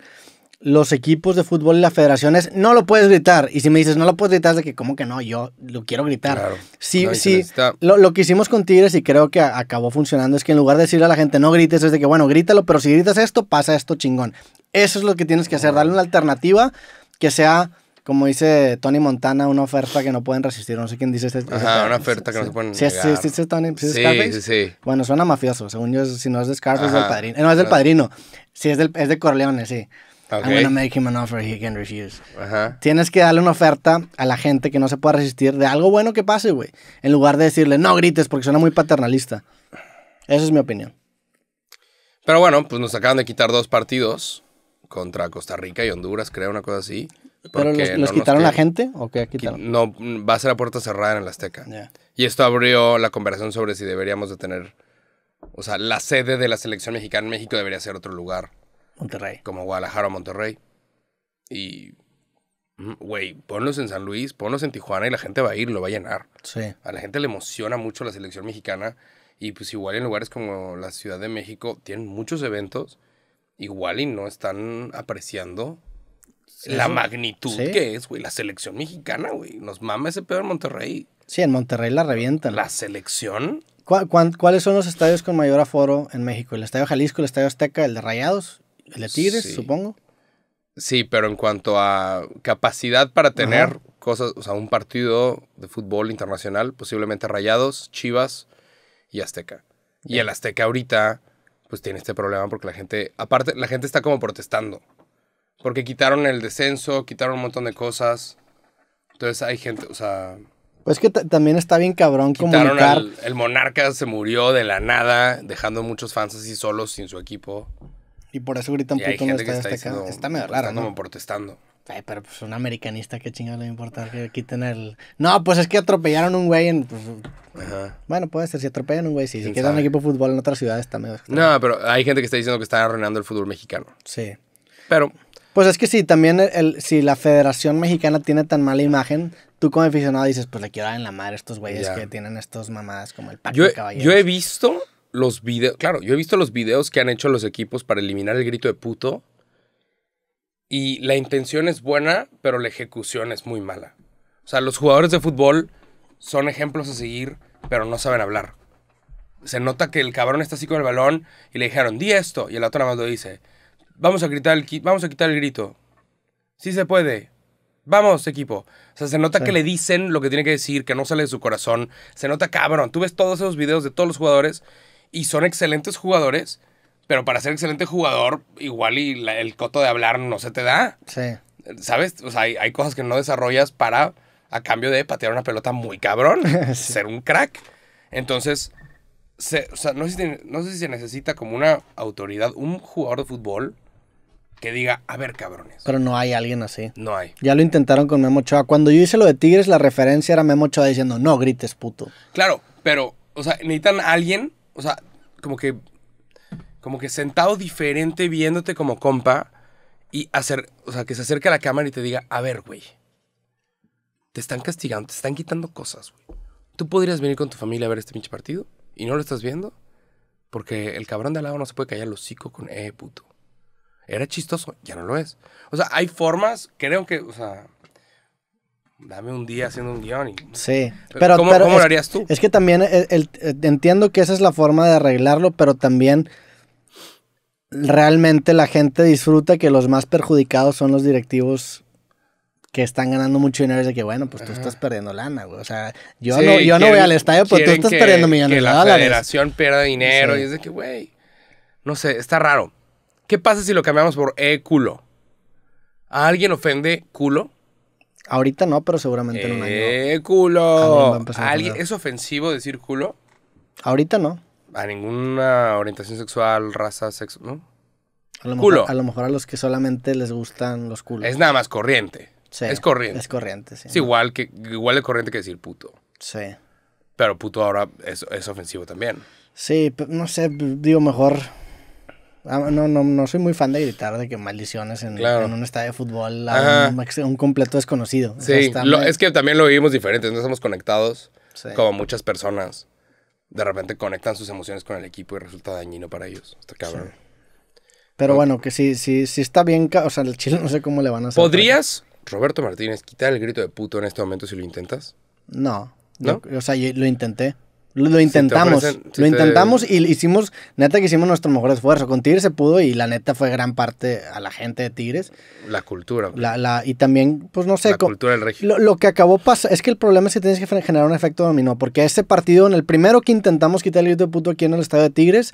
los equipos de fútbol y las federaciones, no lo puedes gritar. Y si me dices, no lo puedes gritar, es de que, ¿cómo que no? Yo lo quiero gritar. Claro. Sí, No, sí. Lo, lo que hicimos con Tigres y creo que a- acabó funcionando es que en lugar de decirle a la gente, no grites, es de que, bueno, grítalo, pero si gritas esto, pasa esto chingón. Eso es lo que tienes que hacer, darle una alternativa que sea, como dice Tony Montana, una oferta que no pueden resistir. No sé quién dice ese Ajá, pedo. una oferta que no se pueden Sí, sí, negar. sí, Tony- sí es Sí, Scarface. sí, sí. Bueno, suena mafioso. Según yo, si no es de Scarface, es del padrino. Eh, no, es del No. padrino. Sí, es, del, es de Corleone, sí. Ok. I'm gonna make him an offer he can refuse. Ajá. Tienes que darle una oferta a la gente que no se pueda resistir de algo bueno que pase, güey. En lugar de decirle, no grites, porque suena muy paternalista. Esa es mi opinión. Pero bueno, pues nos acaban de quitar dos partidos contra Costa Rica y Honduras, creo, una cosa así. ¿Pero los, no los nos quitaron la quieren- gente o qué quitaron? No, va a ser a puerta cerrada en el Azteca. Ya. Y esto abrió la conversación sobre si deberíamos de tener, o sea, la sede de la selección mexicana en México debería ser otro lugar, Monterrey. como Guadalajara o Monterrey. Y, mm, güey, ponlos en San Luis, ponlos en Tijuana y la gente va a ir, lo va a llenar. Sí. A la gente le emociona mucho la selección mexicana y pues igual en lugares como la Ciudad de México tienen muchos eventos, igual y no están apreciando la eso- magnitud sí. que es, güey, la selección mexicana, güey. Nos mama ese pedo en Monterrey. Sí, en Monterrey la revientan. La selección, ¿Cuá- cuán- ¿Cuáles son los estadios con mayor aforo en México? ¿El Estadio Jalisco, el Estadio Azteca, el de Rayados, el de Tigres, Sí. supongo? sí, pero en cuanto a capacidad para tener Ajá. cosas, o sea, un partido de fútbol internacional, posiblemente Rayados, Chivas y Azteca. Y el Azteca ahorita, pues tiene este problema porque la gente, aparte, la gente está como protestando. Porque quitaron el descenso, quitaron un montón de cosas. Entonces hay gente, o sea, Pues que ta- también está bien cabrón quitaron comunicar. al, el monarca, se murió de la nada, dejando muchos fans así solos sin su equipo. Y por eso gritan Y puto Estadio está, diciendo, Está medio raro, ¿no? protestando. Ay, pero pues un americanista, qué chingado le va a importar que quiten el... No, pues es que atropellaron un güey en... pues, Ajá. bueno, puede ser, si atropellan un güey, sí. Si ¿Quién quedan un equipo de fútbol en otra ciudad está medio... No, pero hay gente que está diciendo que está arruinando el fútbol mexicano. Sí. Pero, Pues es que sí, también el, el- si la Federación Mexicana tiene tan mala imagen, tú como aficionado dices, pues le quiero dar en la madre a estos güeyes que tienen estos mamadas como el pacto yo, yo he visto los videos, claro, yo he visto los videos que han hecho los equipos para eliminar el grito de puto. Y la intención es buena, pero la ejecución es muy mala. O sea, los jugadores de fútbol son ejemplos a seguir, pero no saben hablar. Se nota que el cabrón está así con el balón y le dijeron, di esto. Y el otro nada más lo dice, vamos a, gritar el, vamos a quitar el grito. Sí se puede. Vamos, equipo. O sea, se nota Sí. que le dicen lo que tiene que decir, que no sale de su corazón. Se nota cabrón. Tú ves todos esos videos de todos los jugadores y son excelentes jugadores, pero para ser excelente jugador, igual y la- el coto de hablar no se te da. Sí. ¿Sabes? O sea, hay, hay cosas que no desarrollas para, a cambio de patear una pelota muy cabrón, Sí. ser un crack. Entonces, se- o sea, no, sé si, no sé si se necesita como una autoridad, un jugador de fútbol que diga, a ver, cabrones. Pero no hay alguien así. No hay. Ya lo intentaron con Memo Ochoa. Cuando yo hice lo de Tigres, la referencia era Memo Ochoa diciendo, no grites, puto. Claro, pero, o sea, necesitan a alguien, o sea, como que, como que sentado diferente viéndote como compa y hacer, o sea, que se acerque a la cámara y te diga, a ver, güey, te están castigando, te están quitando cosas, güey. ¿Tú podrías venir con tu familia a ver este pinche partido y no lo estás viendo? Porque el cabrón de al lado no se puede callar el hocico con, eh, puto. Era chistoso, ya no lo es. O sea, hay formas, creo que, o sea, dame un día haciendo un guion y... Sí. Pero, ¿cómo- pero cómo lo es- harías tú? Es que también el- el- el- entiendo que esa es la forma de arreglarlo, pero también realmente la gente disfruta que los más perjudicados son los directivos que están ganando mucho dinero. Es de que, bueno, pues tú estás perdiendo lana, güey. O sea, yo, Sí, no, yo no quieren- voy al estadio, pero tú estás que- perdiendo millones que de la dólares. federación pierda dinero Sí. y es de que, güey, no sé, está raro. ¿Qué pasa si lo cambiamos por eh, culo? ¿A alguien ofende culo? Ahorita no, pero seguramente en un año. Eh, Alguien va culo. a empezar a ¿Alguien- ofender. ¿Es ofensivo decir culo? Ahorita no. A ninguna orientación sexual, raza, sexo, ¿no? A lo, Culo. Mejor, a lo mejor a los que solamente les gustan los culos. Es nada más corriente. Sí, es corriente. Es corriente, sí. Es igual, que, igual de corriente que decir puto. Sí. Pero puto ahora es, es ofensivo también. Sí, pe- no sé, digo mejor. Ah, No, no, no soy muy fan de gritar de que maldiciones en, Claro. en un estadio de fútbol a un, completo desconocido. O sea, Sí, está lo- me- es que también lo vivimos diferentes, no estamos conectados sí. como muchas personas. De repente conectan sus emociones con el equipo y resulta dañino para ellos. Está cabrón. Pero bueno, que sí, sí, sí está bien, o sea, el chile no sé cómo le van a hacer. ¿Podrías, Roberto Martínez, quitar el grito de puto en este momento si lo intentas? No, ¿No? yo- o sea, yo lo intenté. Lo, intentamos, ofrecen- si lo te- intentamos y hicimos, neta que hicimos nuestro mejor esfuerzo. Con Tigres se pudo y la neta fue gran parte a la gente de Tigres. La cultura, güey. La, la, y también, pues no sé, La cultura del régimen. Lo, lo que acabó pasa es que el problema es que tienes que generar un efecto dominó, porque ese partido, en el primero que intentamos quitar el grito de puto aquí en el estadio de Tigres,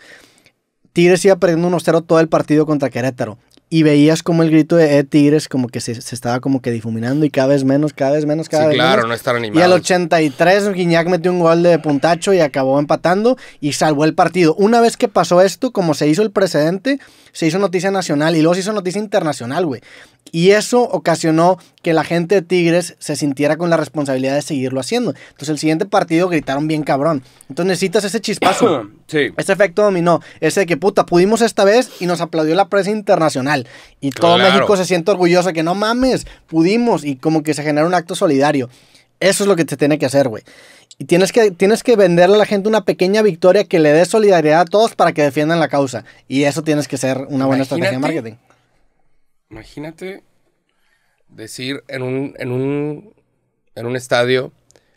Tigres iba perdiendo 1-0 todo el partido contra Querétaro. Y veías como el grito de eh, Tigres como que se, se estaba como que difuminando y cada vez menos, cada vez menos, cada Sí, vez claro, menos. no estar Y al animado. 83 Guiñac metió un gol de puntacho y acabó empatando y salvó el partido. Una vez que pasó esto, como se hizo el precedente, se hizo noticia nacional y luego se hizo noticia internacional, güey. Y eso ocasionó que la gente de Tigres se sintiera con la responsabilidad de seguirlo haciendo. Entonces el siguiente partido gritaron bien cabrón. Entonces necesitas ese chispazo. Sí. Ese efecto dominó, ese de que puta, pudimos esta vez y nos aplaudió la prensa internacional. Y todo Claro. México se siente orgulloso de que no mames, pudimos y como que se genera un acto solidario. Eso es lo que te tiene que hacer, güey. Y tienes que, tienes que venderle a la gente una pequeña victoria que le dé solidaridad a todos para que defiendan la causa. Y eso tienes que ser una buena estrategia de marketing. Imagínate decir en un, en un, en un estadio,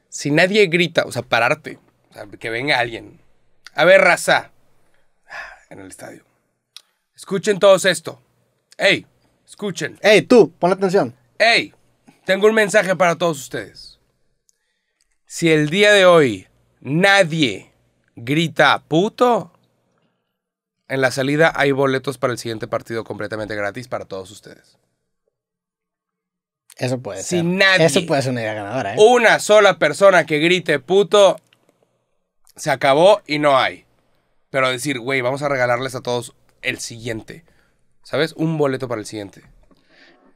si nadie grita, o sea, pararte, o sea, que venga alguien. A ver, raza, en el estadio. Escuchen todos esto. Ey, escuchen. Ey, tú, pon atención. Hey, tengo un mensaje para todos ustedes. Si el día de hoy nadie grita puto, en la salida hay boletos para el siguiente partido completamente gratis para todos ustedes. Eso puede Si ser. nadie- Eso puede ser una idea ganadora, ¿eh? Una sola persona que grite puto, se acabó y no hay. Pero decir, güey, vamos a regalarles a todos el siguiente. ¿Sabes? Un boleto para el siguiente.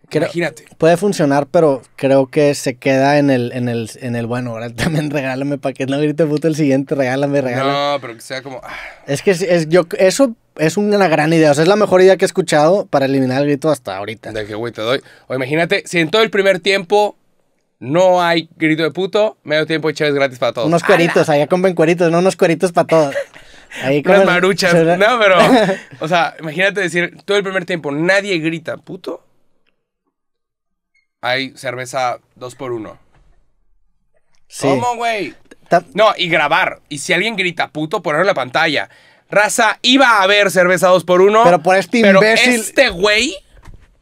Creo- Imagínate. Puede funcionar, pero creo que se queda en el, en el, en el bueno, ahora también regálame para que no grite puto el siguiente, regálame, regálame. No, pero que sea como... ah, Es que es, es- yo, eso es una gran idea, o sea, es la mejor idea que he escuchado para eliminar el grito hasta ahorita. De que, güey, te doy. O imagínate, si en todo el primer tiempo no hay grito de puto, medio tiempo y chaves gratis para todos. Unos cueritos, allá compren cueritos, no unos cueritos para todos. Ahí Unas maruchas. No, pero. O sea, imagínate decir, todo el primer tiempo nadie grita puto. Hay cerveza dos por uno. Sí. ¿Cómo, güey? No, y grabar. Y si alguien grita puto, ponerlo en la pantalla. Raza, iba a haber cerveza dos por uno. Pero por este pero imbécil- este güey.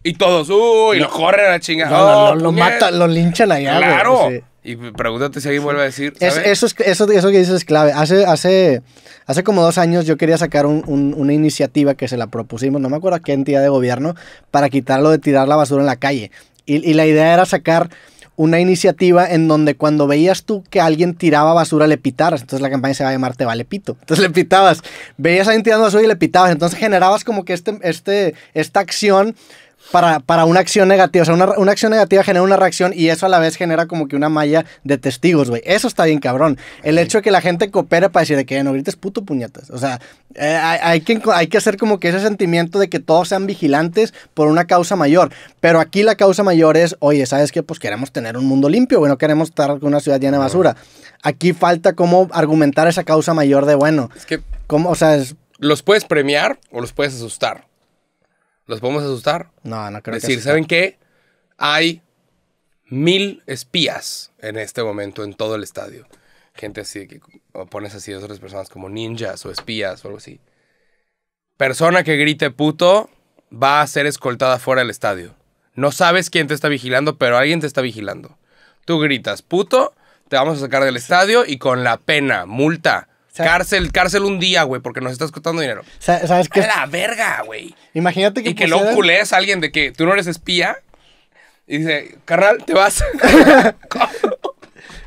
Y todos, uy, lo corren a la chingada. No, no, Oh, lo, matan, lo linchan allá, Claro. sí. Y pregúntate si alguien vuelve a decir. Es- eso, es, eso, eso que dices es clave. Hace, hace, hace como dos años yo quería sacar un- un- una iniciativa que se la propusimos, no me acuerdo a qué entidad de gobierno, para quitarlo de tirar la basura en la calle. Y, y la idea era sacar una iniciativa en donde cuando veías tú que alguien tiraba basura le pitaras. Entonces la campaña se va a llamar Te Vale Pito. Entonces le pitabas. Veías a alguien tirando basura y le pitabas. Entonces generabas como que este, este, esta acción para, para una acción negativa. O sea, una, una acción negativa genera una reacción y eso a la vez genera como que una malla de testigos, güey. Eso está bien cabrón. El hecho de que la gente coopere para decir de que no grites puto puñetas. O sea, eh, hay, hay que, hay que hacer como que ese sentimiento de que todos sean vigilantes por una causa mayor. Pero aquí la causa mayor es, oye, ¿sabes qué? Pues queremos tener un mundo limpio, güey. No queremos estar con una ciudad llena de basura. Aquí falta cómo argumentar esa causa mayor de, bueno, Es que ¿cómo? O sea, es... los puedes premiar o los puedes asustar. ¿Los podemos asustar? No, no creo decir, que... ¿saben qué? Hay mil espías en este momento en todo el estadio. Gente así que o pones así a otras personas como ninjas o espías o algo así. Persona que grite puto va a ser escoltada fuera del estadio. No sabes quién te está vigilando, pero alguien te está vigilando. Tú gritas puto, te vamos a sacar del estadio y con la pena, multa, sea- cárcel, cárcel un día, güey, porque nos estás costando dinero. Sa- ¿Sabes qué? ¡A la verga, güey! Imagínate que Y que pusieran- culees a alguien de que tú no eres espía. Y dice, carnal, te vas.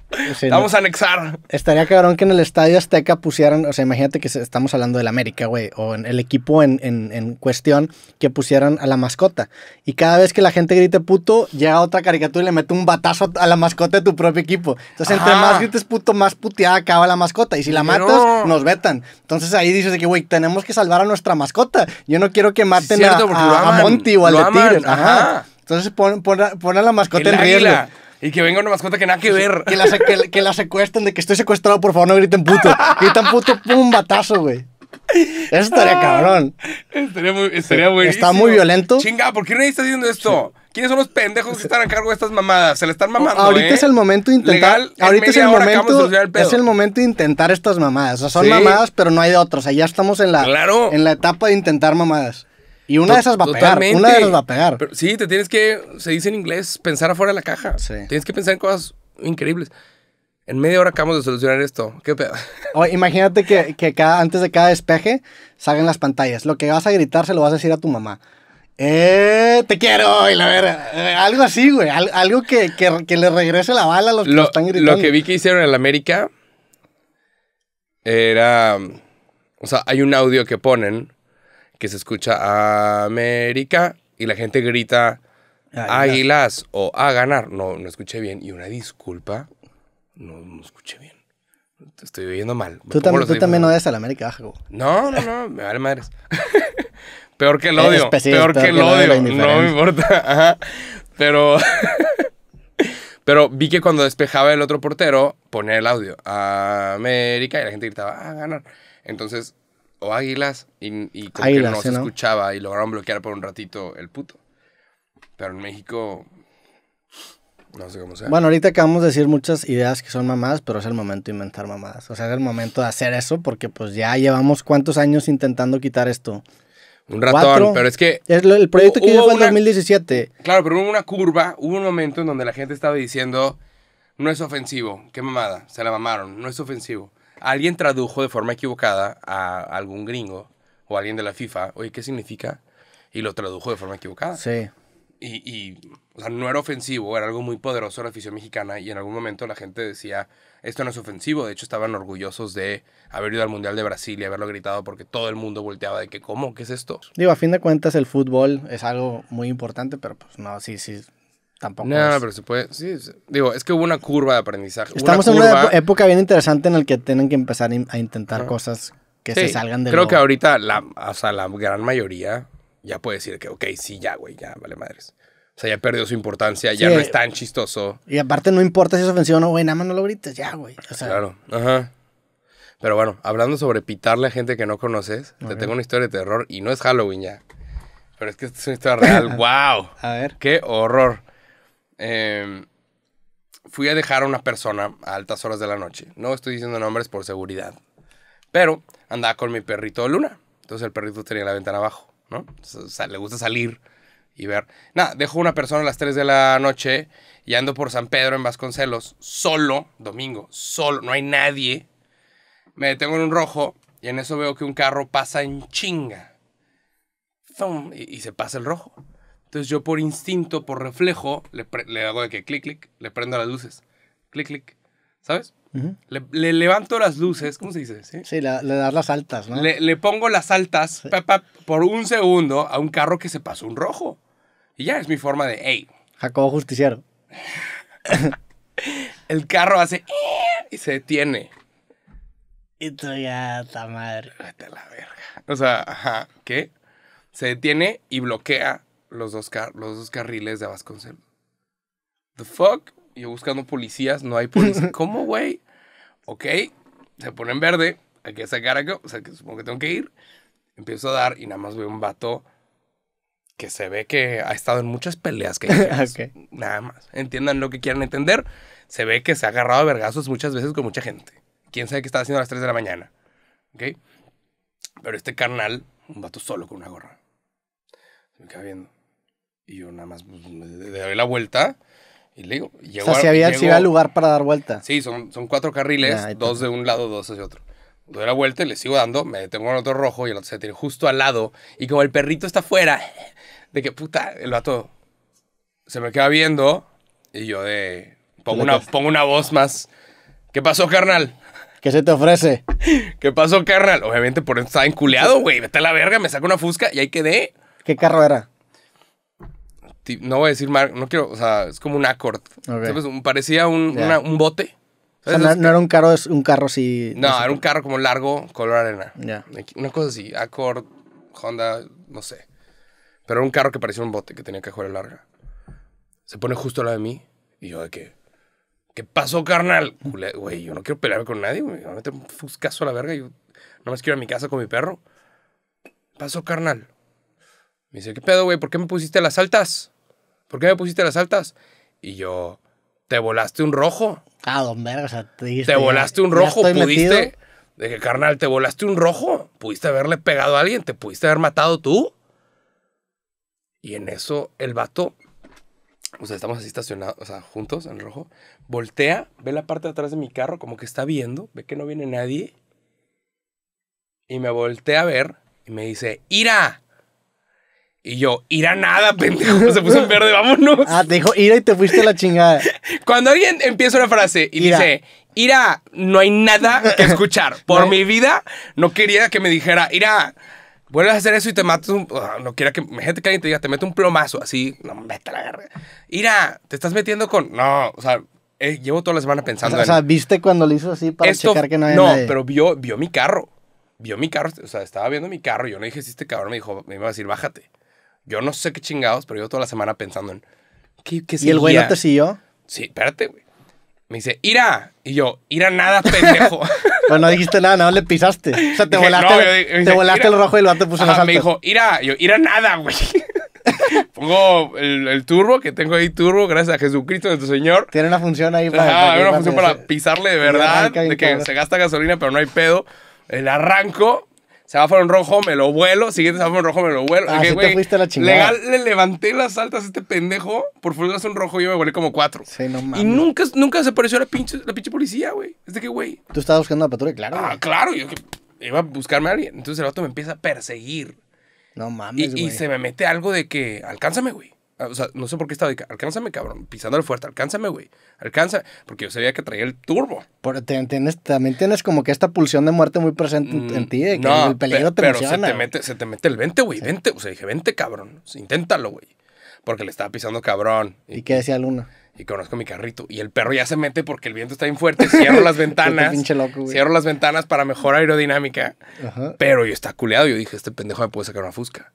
Sí, Te no. vamos a anexar. Estaría cabrón que en el Estadio Azteca pusieran, o sea, imagínate que estamos hablando del América, güey, o en el equipo en, en- en cuestión, que pusieran a la mascota. Y cada vez que la gente grite puto, llega otra caricatura y le mete un batazo a la mascota de tu propio equipo. Entonces, entre Ajá. más grites puto, más puteada acaba la mascota. Y si la Pero- matas, nos vetan. Entonces ahí dices de que, güey, tenemos que salvar a nuestra mascota. Yo no quiero que maten cierto, a, a- a Monty o al de Tigres. Ajá. ajá. Entonces pon, pon a, pon a la mascota El en riesgo. águila. Y que venga una mascota que nada que ver. Que la, que, que la secuestren, de que estoy secuestrado, por favor, no griten puto. Gritan puto, pum, batazo, güey. Eso estaría cabrón. Estaría muy, estaría buenísimo. Está muy violento. Chinga, ¿por qué nadie está haciendo esto? ¿Quiénes son los pendejos que están a cargo de estas mamadas? Se le están mamando, ahorita ¿eh? es el momento de intentar. Legal, ahorita es el momento. el. Es el momento de intentar estas mamadas. O sea, son Sí. mamadas, pero no hay de otros. O sea, ya estamos en la, Claro. en la etapa de intentar mamadas. Y una de esas va a pegar. Totalmente. Una de esas va a pegar. Pero sí, te tienes que, se dice en inglés, pensar afuera de la caja. Sí. Tienes que pensar en cosas increíbles. En media hora acabamos de solucionar esto. ¿Qué pedo? O imagínate que, que cada, antes de cada despeje salgan las pantallas. Lo que vas a gritar se lo vas a decir a tu mamá. Eh, te quiero, y la verga. Eh, algo así, güey. Al- algo que, que, que le regrese la bala a los que lo Lo, están gritando. lo que vi que hicieron en la América era. O sea, hay un audio que ponen que se escucha América y la gente grita Águilas. O a ganar. No, no escuché bien. Y una disculpa. No, no escuché bien. Te estoy oyendo mal. Tú, tam- tú también odias a la América, Baja. No, no, no, me vale madres. peor que el Eh, odio. espe- sí, peor, que el odio. No me importa. Ajá. Pero. Pero vi que cuando despejaba el otro portero, ponía el audio. América y la gente gritaba, a ganar. Entonces, o águilas y, y como Águilas, que no se ¿no? escuchaba y lograron bloquear por un ratito el puto. Pero en México. No sé cómo sea. Bueno, ahorita acabamos de decir muchas ideas que son mamadas, pero es el momento de inventar mamadas. O sea, es el momento de hacer eso porque pues ya llevamos cuántos años intentando quitar esto. un ratón. cuatro. Pero es que. Es lo- el proyecto que hizo fue en una- 2017. Claro, pero hubo una curva, hubo un momento en donde la gente estaba diciendo, no es ofensivo, qué mamada, se la mamaron, no es ofensivo. Alguien tradujo de forma equivocada a algún gringo o alguien de la FIFA, oye, ¿qué significa? Y lo tradujo de forma equivocada. Sí. Y, y, o sea, no era ofensivo, era algo muy poderoso de la afición mexicana y en algún momento la gente decía, esto no es ofensivo, de hecho estaban orgullosos de haber ido al Mundial de Brasil y haberlo gritado porque todo el mundo volteaba de que, ¿cómo? ¿Qué es esto? Digo, a fin de cuentas el fútbol es algo muy importante, pero pues no, sí, sí, tampoco No, es. pero se puede. Sí, sí. digo, es que hubo una curva de aprendizaje. Estamos una en una curva- época bien interesante en la que tienen que empezar a intentar Ajá. cosas que Sí, se salgan de Creo lo- que ahorita la, o sea, la gran mayoría ya puede decir que, ok, sí, ya, güey, ya, vale madres. O sea, ya perdió su importancia, ya Sí. no es tan chistoso. Y aparte no importa si es ofensivo o no, güey, nada más no lo grites ya, güey. O sea, Claro, ajá. Pero bueno, hablando sobre pitarle a gente que no conoces, te tengo una historia de terror y no es Halloween ya. Pero es que esta es una historia real. ¡Wow! a ver. ¡Qué horror! Eh, fui a dejar a una persona a altas horas de la noche. No estoy diciendo nombres por seguridad. Pero andaba con mi perrito Luna. Entonces el perrito tenía la ventana abajo, ¿no? Le gusta salir y ver. Nada, dejo una persona a las 3 de la noche y ando por San Pedro en Vasconcelos, solo, domingo, solo, no hay nadie. Me detengo en un rojo y en eso veo que un carro pasa en chinga. Y se pasa el rojo. Entonces yo por instinto, por reflejo, le, le hago de que clic, clic, le prendo las luces. Clic, clic. ¿Sabes? Le, le levanto las luces, ¿cómo se dice? ¿Sí? Sí, le, le das las altas, ¿no? Le, le pongo las altas pa, por un segundo a un carro que se pasó un rojo. Y ya es mi forma de, hey, Jacobo Justiciero. el carro hace "Eh", y se detiene. Y tú ya, ta madre. Vete a la verga. O sea, ajá, ¿qué? Se detiene y bloquea los dos, car- los dos carriles de Vasconcelos. The fuck? Yo buscando policías, no hay policía. ¿Cómo, güey? Ok, se pone en verde, hay que sacar acá, o sea, que supongo que tengo que ir. Empiezo a dar y nada más veo un vato que se ve que ha estado en muchas peleas callejeras. Ok. Nada más. Entiendan lo que quieran entender. Se ve que se ha agarrado a vergazos muchas veces con mucha gente. Quién sabe qué está haciendo a las 3 de la mañana. ¿Ok? Pero este carnal, un vato solo con una gorra. Se me queda viendo. Y yo nada más pues, me le doy la vuelta y le digo. O Llego, sea, a- si había, llego- si había lugar para dar vuelta. Sí, son, son cuatro carriles, dos de un lado, dos hacia otro. Doy la vuelta y le sigo dando, me detengo en otro rojo y el otro se tiene justo al lado. Y como el perrito está afuera, de que puta, el vato se me queda viendo y yo de. Pongo una, pongo una voz más. ¿Qué pasó, carnal? ¿Qué se te ofrece? ¿Qué pasó, carnal? Obviamente por eso estaba enculeado, güey. Vete a la verga, me saco una fusca y ahí quedé. ¿Qué carro era? No voy a decir mar, no quiero, o sea, es como un Accord. ¿Sabes? Parecía un, una- un bote. O sea, no, no era un carro, es un carro así. No, era un carro como largo, color arena. Ya. Una cosa así, Accord, Honda, no sé. Pero era un carro que parecía un bote que tenía cajuela larga. Se pone justo al lado de mí y yo de que, ¿qué pasó, carnal? Güey, yo no quiero pelear con nadie, güey. Me a meter un fuscazo a la verga. y Yo no más quiero ir a mi casa con mi perro. ¿Qué pasó, carnal? Me dice, ¿qué pedo, güey? ¿Por qué me pusiste las altas? ¿Por qué me pusiste las altas? Y yo, ¿te volaste un rojo? Ah, don verga, o sea, te dijiste. Te volaste un rojo, pudiste. metido. De que, carnal, te volaste un rojo. Pudiste haberle pegado a alguien, te pudiste haber matado tú. Y en eso el vato, o sea, estamos así estacionados, o sea, juntos en el rojo, voltea, ve la parte de atrás de mi carro, como que está viendo, ve que no viene nadie. Y me voltea a ver y me dice, ¡Ira! Y yo, ¡Ira nada, pendejo! Se puso en verde, vámonos. Ah, te dijo, ira y te fuiste a la chingada. Cuando alguien empieza una frase y Ira. dice, Ira, no hay nada que escuchar. Por No. mi vida, no quería que me dijera, Ira, vuelves a hacer eso y te mato un... Ah, No quiera que... Imagínate que alguien te diga, te meto un plomazo, así. No, vete a la verga. Ira, te estás metiendo con... No, o sea, eh, llevo toda la semana O pensando o sea, viste cuando lo hizo así para Esto, checar que no había no, nadie. pero vio, vio mi carro. Vio mi carro, o sea, estaba viendo mi carro. Yo no dije, si este cabrón me dijo, me iba a decir, bájate. Yo no sé qué chingados, pero yo toda la semana pensando en... ¿Qué, qué ¿Y el güey no te siguió? Sí, espérate, güey. Me dice, ira. Y yo, ira nada, pendejo. Pues no dijiste nada, no le pisaste. O sea, te Dije, volaste, no, dije, te dije, volaste el rojo y el vato puso Ajá, altas. me dijo, ira. Yo, ira nada, güey. Pongo el, el turbo, que tengo ahí turbo, gracias a Jesucristo, nuestro Señor. Tiene una función ahí para. Ajá, para una función para pisarle de y verdad, de que se gasta gasolina, pero no hay pedo. El arranco, semáforo en rojo, me lo vuelo. Siguiente semáforo en rojo, me lo vuelo. Ah, Dije, sí te güey, fuiste a la chingada. Legal, le levanté las altas a este pendejo. Por fuerza un rojo, yo me volé como cuatro. Sí, no Y mames. nunca, nunca se apareció la pinche, la pinche policía, güey. Es de que, güey. Tú estabas buscando la patrulla, claro. Ah, güey. claro, yo que iba a buscarme a alguien. Entonces el vato me empieza a perseguir. No Y, mames, y güey. se me mete algo de que, alcánzame, güey. O sea, no sé por qué estaba de alcánzame, cabrón. Pisándole fuerte, alcánzame, güey. Alcanza. Porque yo sabía que traía el turbo. Por- te- tienes- también tienes como que esta pulsión de muerte muy presente en, en ti, de que No, el peligro pe- te pero se te, mete, se te mete el 20, güey. Vente. O sea, dije, vente, cabrón. Sí, Inténtalo, güey. Porque le estaba pisando cabrón. ¿Y qué decía Luna? Y conozco mi carrito. Y el perro ya se mete porque el viento está bien fuerte. Cierro las ventanas. Pinche loco, güey. cierro las ventanas para mejor aerodinámica. Ajá. Pero yo está culeado. Yo dije, este pendejo me puede sacar una fusca.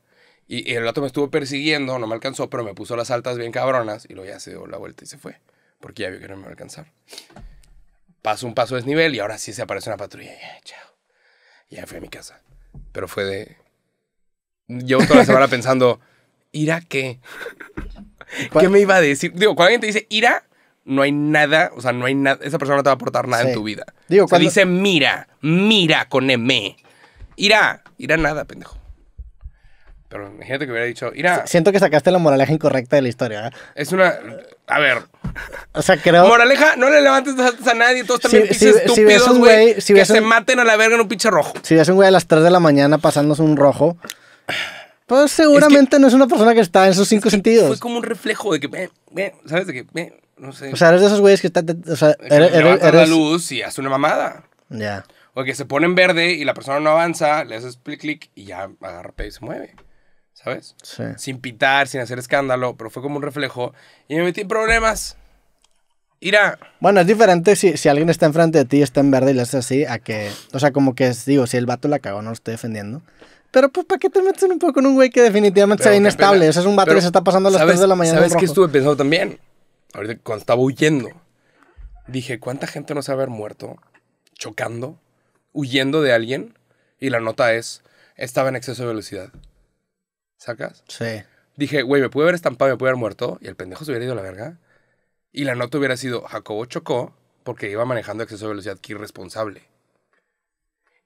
Y, y el rato me estuvo persiguiendo, no me alcanzó, pero me puso las altas bien cabronas. Y luego ya se dio la vuelta y se fue. Porque ya vio que no me iba a alcanzar. Paso un paso de desnivel y ahora sí se aparece una patrulla. Ya, chao. Ya fui a mi casa. Pero fue de. Llevo toda la semana pensando, ¿ira qué? ¿Cuál- ¿Qué me iba a decir? Digo, cuando alguien te dice ira, no hay nada, o sea, no hay nada, esa persona no te va a aportar nada Sí. en tu vida. Digo, Se cuando- dice mira, mira con M. Ira, ira nada, pendejo. Pero imagínate que hubiera dicho, ira, Siento que sacaste la moraleja incorrecta de la historia. ¿eh? es una. A ver, O sea, creo. moraleja, no le levantes a nadie, todos también Si- si- estúpidos, güey. si que se maten a la verga en un pinche rojo. Si ves un güey a las 3 de la mañana pasándose un rojo, pues seguramente no es una persona que está en sus cinco sentidos. Fue como un reflejo de que, ¿sabes? De que, no sé. O sea, eres de esos güeyes que está. O sea, eres. eres- levantas la eres- luz y hace una mamada. Ya. O que se pone en verde y la persona no avanza, le haces clic clic y ya agarra y se mueve. ¿Sabes? Sí. Sin pitar, sin hacer escándalo, pero fue como un reflejo. Y me metí en problemas. Ira, Bueno, es diferente si, si alguien está enfrente de ti y está en verde y le haces así, a que. O sea, como que es, digo, si el vato la cagó, no lo estoy defendiendo. Pero, pues, ¿para qué te metes un poco con un güey que definitivamente qué inestable? Ese es un vato Pero, que se está pasando a las ¿sabes- 3 de la mañana. en ¿Sabes qué estuve pensando también? Ahorita cuando estaba huyendo. Dije, ¿cuánta gente no a haber muerto chocando, huyendo de alguien? Y la nota es, estaba en exceso de velocidad. ¿Sacas? Sí. Dije, güey, me pude haber estampado, me pude haber muerto. Y el pendejo se hubiera ido a la verga. Y la nota hubiera sido, Jacobo chocó porque iba manejando exceso de velocidad, que irresponsable.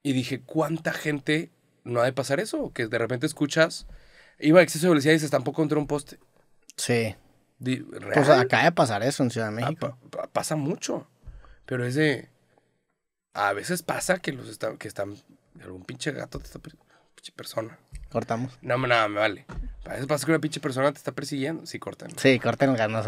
Y dije, ¿cuánta gente no ha de pasar eso? Que de repente escuchas, iba a exceso de velocidad y se estampó contra un poste. Sí. Pues ¿real? acaba de pasar eso en Ciudad de Ah, México. pa- pa- pasa mucho. Pero es de. A veces pasa que los que están. Algún pinche gato te está. Pinche persona. Cortamos. No, nada, me vale. A veces pasa que una pinche persona te está persiguiendo. Sí, cortan. Sí, corten ganas.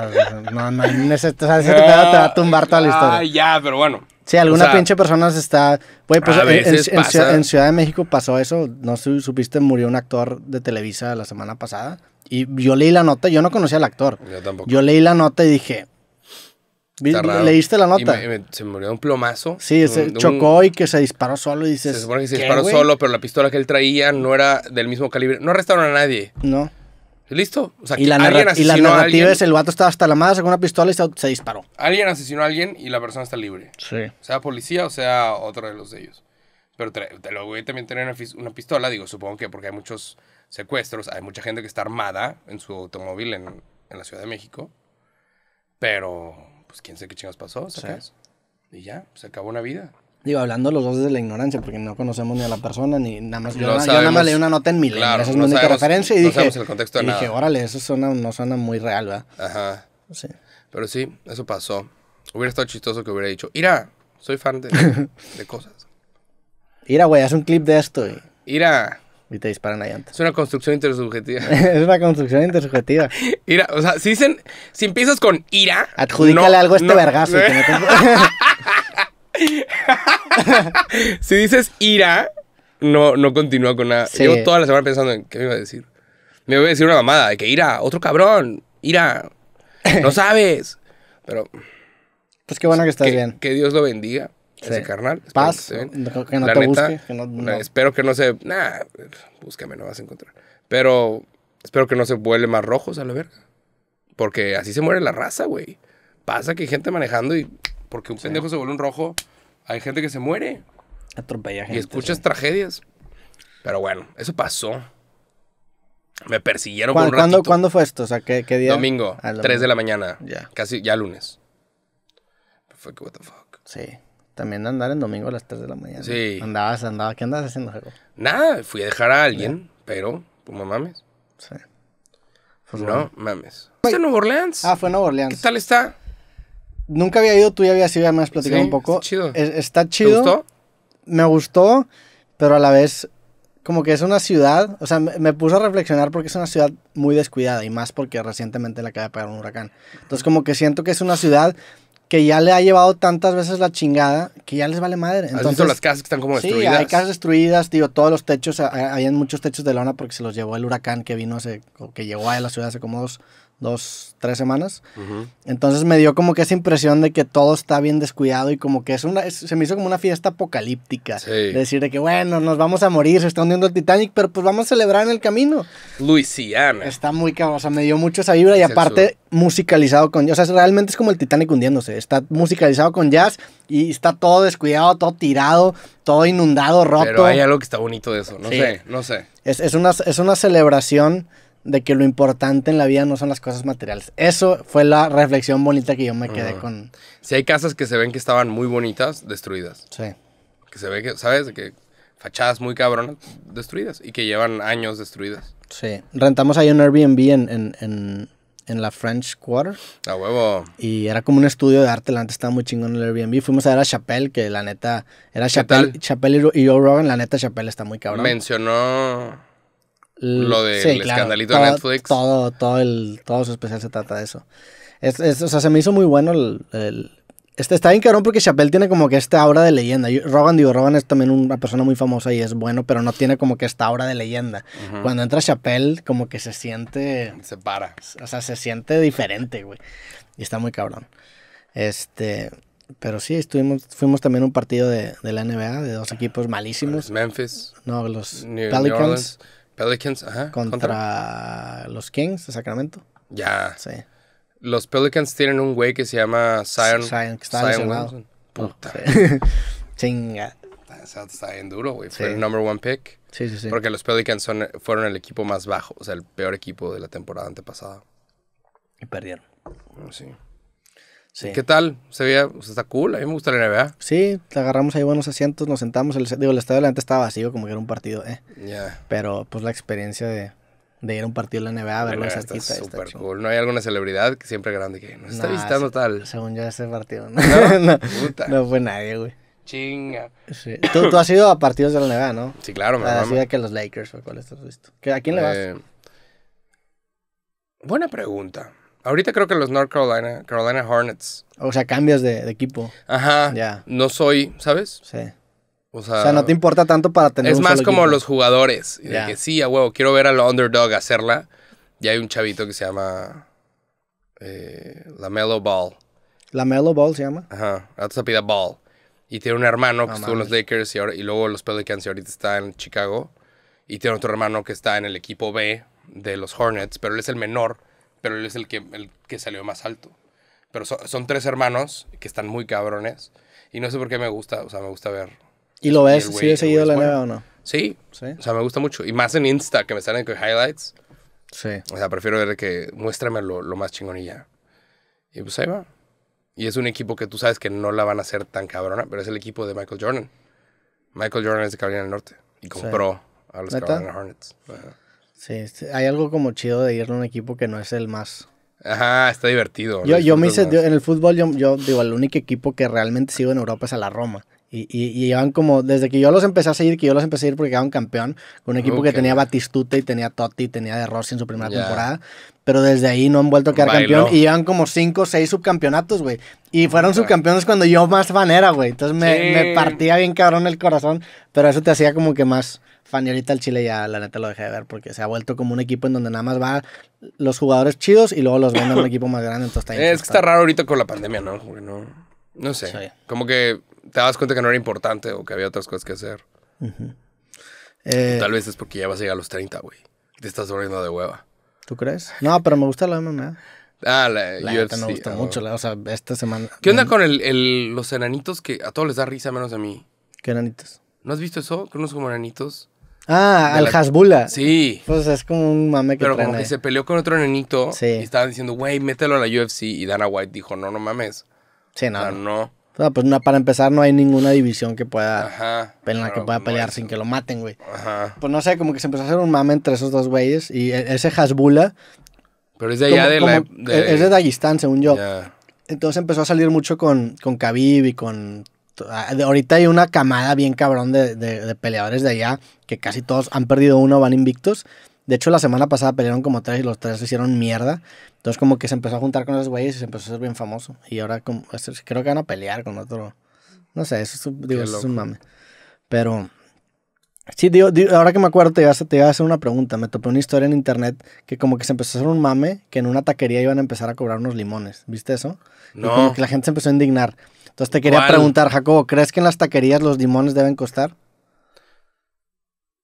No, no, hay ese, o sea, ese pedo te va a tumbar toda la historia. Ah, ya, pero bueno. Sí, alguna O sea, pinche persona se está. Güey, pues en, en- en. Ciudad, de México pasó eso. No sé supiste, murió un actor de Televisa la semana pasada. Y yo leí la nota, yo no conocía al actor. Yo tampoco. Yo leí la nota y dije. ¿Leíste la Y nota? me- y me- se murió un plomazo. sí, se un- de un- chocó y que se disparó solo y dices. Se supone que se ¿qué, disparó güey? solo, pero la pistola que él traía no era del mismo calibre. No arrestaron a nadie. No. ¿Listo? O sea, Y la, alguien y la asesinó a narrativa alguien. es: el vato estaba hasta la madre, sacó una pistola y se, se disparó. Alguien asesinó a alguien y la persona está libre. Sí. Sea policía o sea otro de los de ellos. Pero tra- te lo güey también tener una, una pistola, digo, supongo que porque hay muchos secuestros, hay mucha gente que está armada en su automóvil en, en la Ciudad de México. Pero, pues quién sabe qué chingados pasó, ¿sacas? Y ya, se acabó una vida. Digo, hablando los dos desde la ignorancia, porque no conocemos ni a la persona, ni nada más. Yo, No yo nada más leí una nota en Milenio, Claro, esa es no mi única sabemos- referencia, y no dije, el contexto de y dije, órale, eso suena, no suena muy real, ¿verdad? Ajá. Sí. Pero sí, eso pasó. Hubiera estado chistoso que hubiera dicho, Ira, soy fan de, de cosas. Mira, güey, haz un clip de esto Ira, y te disparan la llanta. es una construcción intersubjetiva. es una construcción intersubjetiva. Ira, o sea, si dicen, si empiezas con ira. Adjudícale no- algo a este no- vergazo. Si dices ira, no, no continúa con nada. Sí. Llevo toda la semana pensando en qué me iba a decir. Me iba a decir una mamada de que ira, otro cabrón, ira, no sabes. Pero pues qué bueno que estás que, bien. que Dios lo bendiga. Ese carnal. Paz, que no- que no La te neta, busque, que no- Espero que no se. Nah, búscame, no vas a encontrar. Pero espero que no se vuele más rojos a la verga. Porque así se muere la raza, güey. Pasa que hay gente manejando y. Porque un pendejo se vuelve un rojo, hay gente que se muere. Atropella Y gente. escuchas sí. tragedias. Pero bueno, eso pasó. Me persiguieron ¿Cuándo, por un cuándo, ratito. cuándo fue esto? O sea, ¿qué, qué día? Domingo, Ah, el 3 de la mañana. Ya. Casi, ya lunes. Fue que, what the fuck. Sí. También andar en domingo a las 3 de la mañana. Sí. Andabas, andabas. ¿Qué andabas haciendo, Jacob? Nada, fui a dejar a alguien, pero, pues no mames. Sí. Pues no bueno. mames. ¿Está en Nueva Orleans? Ah, fue en Nueva Orleans. ¿Qué tal está? Nunca había ido, tú ya habías ido, ya me has platicado Sí, un poco. está chido. Es- está ¿Te chido. gustó? Me gustó, pero a la vez como que es una ciudad, o sea, me, me puso a reflexionar porque es una ciudad muy descuidada y más porque recientemente le acaba de pegar un huracán. Entonces como que siento que es una ciudad que ya le ha llevado tantas veces la chingada que ya les vale madre. ¿Has Entonces, visto las casas que están como Sí, destruidas? hay casas destruidas, digo, todos los techos, hay- hay muchos techos de lona porque se los llevó el huracán que vino hace, o que llegó a la ciudad hace como dos, dos, tres semanas. Entonces me dio como que esa impresión de que todo está bien descuidado y como que es una, es- se me hizo como una fiesta apocalíptica. Sí. De decir de que bueno, nos vamos a morir, se está hundiendo el Titanic, pero pues vamos a celebrar en el camino. Louisiana. Está muy cabrón, o sea, me dio mucho esa vibra y Es aparte musicalizado con, o sea, realmente es como el Titanic hundiéndose, está musicalizado con jazz y está todo descuidado, todo tirado, todo inundado, roto. Pero hay algo que está bonito de eso. No Sí. sé, no sé. Es, es una, es una celebración de que lo importante en la vida no son las cosas materiales. Eso fue la reflexión bonita que yo me quedé con... Si hay casas que se ven que estaban muy bonitas, destruidas. Sí. Que se ve que, ¿sabes? Que fachadas muy cabronas, destruidas. Y que llevan años destruidas. Sí, rentamos ahí un Airbnb en, en, en, en la French Quarter A huevo. y era como un estudio de arte, la neta estaba muy chingón el Airbnb. Fuimos a ver a Chappelle, que la neta era Chappelle? Chappelle y Joe Rogan, la neta Chappelle está muy cabrón. Mencionó lo del escandalito de todo, Netflix. Todo, todo, el, todo su especial se trata de eso. Es, es- o sea, se me hizo muy bueno el... el- este, está bien cabrón porque Chappelle tiene como que esta aura de leyenda. Rogan, digo, Rogan es también una persona muy famosa y es bueno, pero no tiene como que esta aura de leyenda. Ujú. Cuando entra Chappelle, como que se siente... Se para. O sea, se siente diferente, güey. Y está muy cabrón. Este... Pero sí, estuvimos, fuimos también un partido de, de la NBA, de dos equipos malísimos. Memphis. No, los New, New Pelicans Orleans. Pelicans, ajá. contra los Kings de Sacramento. Ya. Sí. Los Pelicans tienen un güey que se llama Zion. Zion, que está Zion. Williamson. Puta. Sí. Chinga. Está, está bien duro, güey. Fue Sí. el number one pick. Sí, sí, sí. Porque los Pelicans son, fueron el equipo más bajo. O sea, el peor equipo de la temporada antepasada. Y perdieron. Sí. Sí. ¿Qué tal? Se veía, o sea, está cool. A mí me gusta la NBA. Sí, te agarramos ahí buenos asientos, nos sentamos. El, digo, el estadio de la neta estaba vacío, como que era un partido, eh. Ya. Pero pues la experiencia de, de ir a un partido de la NBA, verlo de cerquita, está súper cool. No hay alguna celebridad que siempre grande que nos está visitando tal. Según yo, ese partido. No, ¿No? no, Puta. no fue nadie, güey. Chinga. Sí. ¿Tú, tú has ido a partidos de la NBA, ¿no? Sí, claro, me Ah, mama. Así de que los Lakers o cuáles has visto. ¿Que ¿A quién le vas? Eh, buena pregunta. Ahorita creo que los North Carolina, Carolina Hornets. O sea, cambias de, de equipo. Ajá. Ya. No soy, ¿sabes? Sí. O sea, O sea, no te importa tanto para tener es un más solo como equipo. los jugadores. y de Ya. que sí, a huevo, quiero ver al underdog hacerla. Y hay un chavito que se llama eh, Lamelo Ball. La Melo Ball se llama. Ajá, ahora se pide Ball. Y tiene un hermano que estuvo en los. Lakers y, ahora, y luego los Pelicans y ahorita está en Chicago. Y tiene otro hermano que está en el equipo B de los Hornets, pero él es el menor, pero él es el que, el que salió más alto. Pero so- son tres hermanos que están muy cabrones. Y no sé por qué me gusta, o sea, me gusta ver ¿Y lo ves? ¿Sí he seguido la bueno. o no? Sí. Sí. O sea, me gusta mucho. Y más en Insta, que me salen con highlights. Sí. O sea, prefiero ver que muéstrame lo, lo más chingón y ya. Y pues ahí va. Y es un equipo que tú sabes que no la van a hacer tan cabrona, pero es el equipo de Michael Jordan. Michael Jordan es de Carolina del Norte y compró a los ¿Neta? Carolina Hornets. Ajá. Sí, hay algo como chido de irle a un equipo que no es el más... Ajá, está divertido. Yo, yo me hice, yo- en el fútbol, yo, yo digo, el único equipo que realmente sigo en Europa es a la Roma. Y, y, y llevan como, desde que yo los empecé a seguir, que yo los empecé a seguir porque quedaron campeón, con un equipo que tenía Batistuta y tenía Totti y tenía De Rossi en su primera temporada. Pero desde ahí no han vuelto a quedar Bailó. campeón y llevan como cinco o seis subcampeonatos, güey. Y fueron subcampeones cuando yo más fan era, güey. Entonces me, Sí. me partía bien cabrón el corazón, pero eso te hacía como que más fan. Y ahorita el Chile ya, la neta, lo dejé de ver porque se ha vuelto como un equipo en donde nada más va los jugadores chidos y luego los venden a un equipo más grande. Entonces está es que está raro ahorita con la pandemia, ¿no? Como que no, no sé. Sí. Como que te das cuenta que no era importante o que había otras cosas que hacer. Eh, Tal vez es porque ya vas a llegar a los 30, güey. Te estás volviendo de hueva. ¿Tú crees? No, pero me gusta la MMA. Ah, la, La UFC, neta me gusta mucho. la- o sea, esta semana. ¿Qué onda con el, el- los enanitos que a todos les da risa menos a mí? ¿Qué enanitos? ¿No has visto eso? Que unos como enanitos. Ah, De al la- Hasbula. Sí. Pues es como un mame que Pero traen como que ahí. se peleó con otro enanito Sí. y estaban diciendo, güey, mételo a la UFC. Y Dana White dijo, no, no mames. Sí, O no. sea, no. no. Pues no, para empezar, no hay ninguna división que pueda. Ajá. En la que pueda pelear sin que lo maten, güey. Ajá. Pues no sé, como que se empezó a hacer un mame entre esos dos güeyes. Y e- ese Hasbula. Pero es de allá como- de la... como- Es de Dagestán, según yo. Ya. Entonces empezó a salir mucho con, con Khabib y con... ah, Ahorita hay una camada bien cabrón de, de- de peleadores de allá que casi todos han perdido uno, van invictos. De hecho, la semana pasada pelearon como tres y los tres se hicieron mierda. Entonces como que se empezó a juntar con esos güeyes y se empezó a hacer bien famoso. Y ahora como, creo que van a pelear con otro... No sé, eso es, digo, eso es un mame. Pero... Sí, digo, digo, ahora que me acuerdo te iba, a, hacer- te iba a hacer una pregunta. Me topé una historia en internet que como que se empezó a hacer un mame que en una taquería iban a empezar a cobrar unos limones. ¿Viste eso? Y No. como que la gente se empezó a indignar. Entonces te quería ¿Cuál? preguntar, Jacobo, ¿crees que en las taquerías los limones deben costar?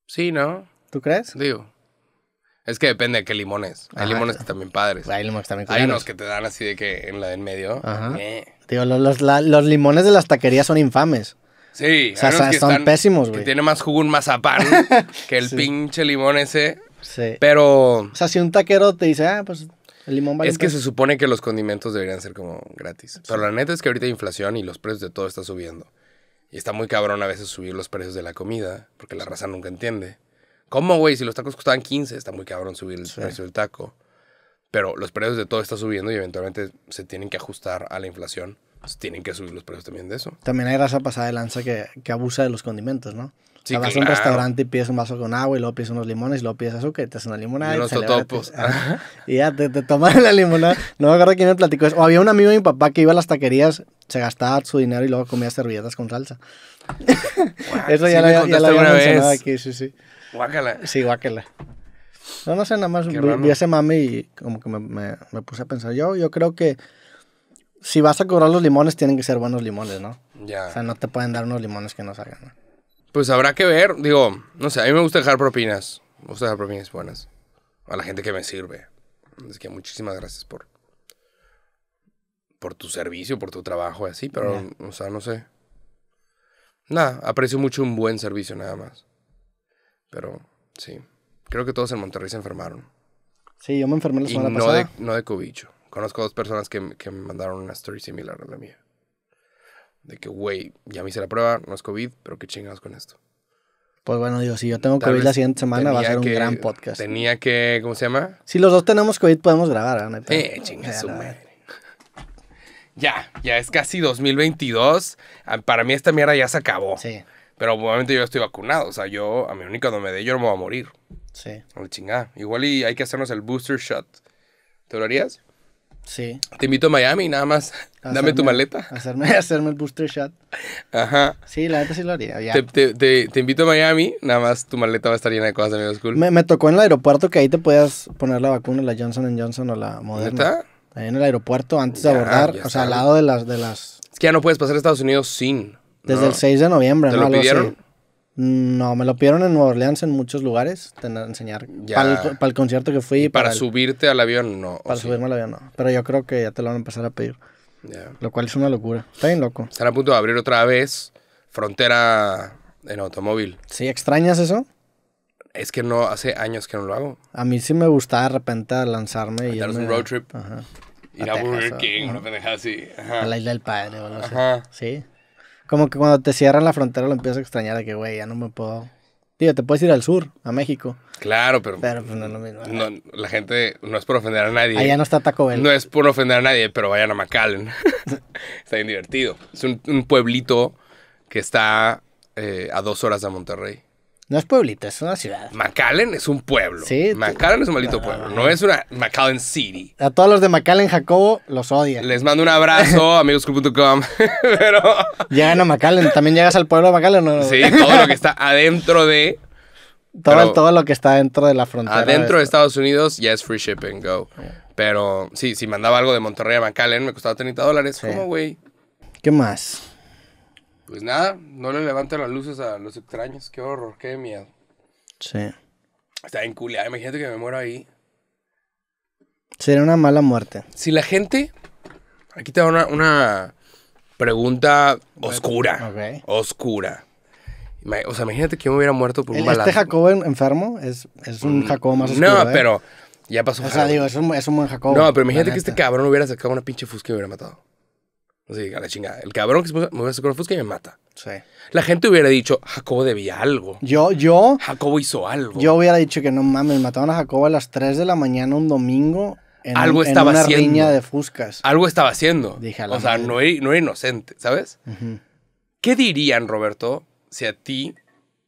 Sí, ¿no? ¿Tú crees? Digo. Es que depende de qué limones. Hay Ajá. limones que están bien padres. Hay limones también Hay unos que te dan así de que en la del medio. Ajá. eh. Digo, los, los- la- los limones de las taquerías son infames. Sí, O sea, que son están- pésimos, Que güey. tiene más jugo un mazapán que el Sí. pinche limón ese. Sí. Pero O sea, si un taquero te dice, ah, pues el limón vale es que se peso". supone que los condimentos deberían ser como gratis. Pero la neta es que ahorita hay inflación y los precios de todo está subiendo. Y está muy cabrón a veces subir los precios de la comida, porque la raza nunca entiende. ¿Cómo, güey? Si los tacos costaban 15, está muy cabrón subir el Sí. precio del taco. Pero los precios de todo está subiendo y eventualmente se tienen que ajustar a la inflación. Pues tienen que subir los precios también de eso. También hay raza pasada de lanza que, que abusa de los condimentos, ¿no? Sí, o sea, vas a un restaurante y pides un vaso con agua y luego pides unos limones y luego pides azúcar y te hacen una limonada. Y unos totopos. ajá, Y ya te, te toman la limonada. No me acuerdo quién me platicó eso. O había un amigo de mi papá que iba a las taquerías, se gastaba su dinero y luego comía servilletas con salsa. Eso Sí ya, había- ya lo había mencionado vez. aquí, sí, sí. Guácala. Sí, guáquela. No, no sé, nada más vi, ese mame y como que me, me- me puse a pensar. Yo, yo creo que si vas a cobrar los limones, tienen que ser buenos limones, ¿no? Ya. O sea, no te pueden dar unos limones que no salgan. ¿no? Pues habrá que ver, digo, no sé, a mí me gusta dejar propinas. Me gusta dejar propinas buenas. A la gente que me sirve. Así que muchísimas gracias por. Por tu servicio, por tu trabajo y así, pero, o sea, no sé. Nada, aprecio mucho un buen servicio nada más. Pero, sí. Creo que todos en Monterrey se enfermaron. Sí, yo me enfermé la Y semana no de, pasada. no de cobicho. Conozco dos personas que, que me mandaron una story similar a la mía. De que, güey, ya me hice la prueba, no es COVID, pero qué chingados con esto. Pues bueno, digo, si yo tengo Tal COVID la siguiente semana, va a ser un que- gran podcast. Tenía que, ¿cómo se llama? Si los dos tenemos COVID, podemos grabar, ¿eh? neta. Eh, chinga Ya, su madre. Ya, ya es casi 2022. Ah, Para mí esta mierda ya se acabó. Sí, Pero obviamente yo estoy vacunado. O sea, yo, a mí único cuando me dé, yo no me voy a morir. sí, No le chingada. Igual y hay que hacernos el booster shot. ¿Te lo harías? Sí. Te invito a Miami, nada más. Dame tu maleta. Hacerme, hacerme el booster shot. Ajá. Sí, la neta sí lo haría. ya. Te, te- te- te invito a Miami, nada más tu maleta va a estar llena de cosas de Amigos Cool. Me, me tocó en el aeropuerto que ahí te podías poner la vacuna, la Johnson Johnson o la Moderna. ¿Neta? Ahí en el aeropuerto, antes de abordar, o sea, al lado de las, de las... Es que ya no puedes pasar a Estados Unidos sin. Desde ¿no? el 6 de noviembre, ¿Te ¿no? lo pidieron? No, me lo pidieron en Nueva Orleans en muchos lugares, tener enseñar. Ya. Para el, concierto que fui. Para, Para, el- subirte al avión, no. ¿o para sí? subirme al avión, no. Pero yo creo que ya te lo van a empezar a pedir. Ya. Lo cual es una locura. Está bien loco. Están a punto de abrir otra vez frontera en automóvil. ¿Sí extrañas eso? Es que no, hace años que no lo hago. A mí sí me gustaba de repente lanzarme y irme- un road trip. Ajá. Ir A a Burger King, una pendejada así. A Ajá. la isla del padre o algo así. Ajá. Sí. Como que cuando te cierran la frontera lo empiezas a extrañar de que, güey, ya no me puedo... Digo, te puedes ir al sur, a México, Claro, pero, pero pues no es lo mismo. no, la gente no es por ofender a nadie. Allá no está Taco Bell. No es por ofender a nadie, pero vayan a McAllen. está bien divertido. Es un, un pueblito que está eh, a dos horas de Monterrey. No es pueblito, es una ciudad. McAllen es un pueblo. Sí, McAllen es un maldito pueblo. No es una McAllen City. A todos los de McAllen, Jacobo, los odia. Les mando un abrazo, amigosclub.com. Pero Llegan a McAllen, también llegas al pueblo de McAllen, ¿no? sí, todo lo que está adentro de todo, pero- todo lo que está dentro de la frontera. adentro de. Estados Unidos ya es free shipping, go. Pero sí, si mandaba algo de Monterrey a McAllen me costaba 30 dólares. Sí. ¿Cómo, güey? ¿Qué más? Pues nada, no le levanten las luces a los extraños. Qué horror, qué miedo. Sí. Está en culiada. Imagínate que me muero ahí. Sería una mala muerte. Si la gente. Aquí te da una, una pregunta oscura. Oscura. O sea, imagínate que yo me hubiera muerto por un balazo. Este Jacobo en- enfermo es, es un Jacobo más oscuro. No, ¿eh? pero ya pasó. O sea, digo, es un, es un buen Jacobo. no, pero imagínate que este cabrón hubiera sacado una pinche fusca y me hubiera matado. Así, a la chingada. El cabrón que se puso- me hubiera sacado una fusca y me mata. Sí. La gente hubiera dicho, Jacobo debía algo. Yo, yo, Jacobo hizo algo. yo hubiera dicho que no mames, mataron a Jacobo a las 3 de la mañana un domingo en, Algo un- en estaba una haciendo. riña de fuscas. Algo estaba haciendo. Dije, a la o sea, no era, no era inocente, ¿sabes? ¿Qué dirían, Roberto, si a ti,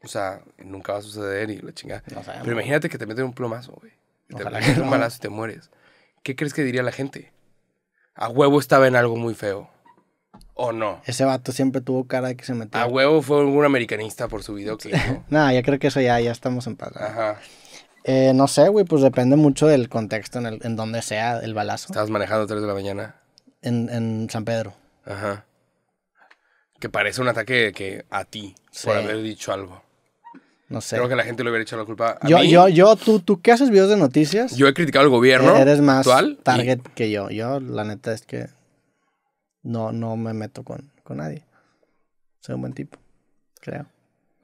o sea, nunca va a suceder y la chingada? No sabemos. Pero imagínate que te meten un plomazo, güey. y Te meten un balazo y te mueres. ¿Qué crees que diría la gente? A huevo estaba en algo muy feo. ¿O no? Ese vato siempre tuvo cara de que se metió. A huevo fue un americanista por su videoclip, ¿no? Nah, ya creo que eso ya, ya estamos en paz. Ajá. Eh, no sé, güey, pues depende mucho del contexto en, el, en donde sea el balazo. Estabas manejando a 3 de la mañana. En, en San Pedro. Ajá. Que parece un ataque que a ti, por haber dicho algo. No sé. Creo que la gente le hubiera hecho la culpa a yo, mí. yo, yo, tú, tú que haces videos de noticias, Yo he criticado al gobierno eres más actual. y- target que yo. Yo, la neta, es que no, no me meto con, con nadie. Soy un buen tipo, creo.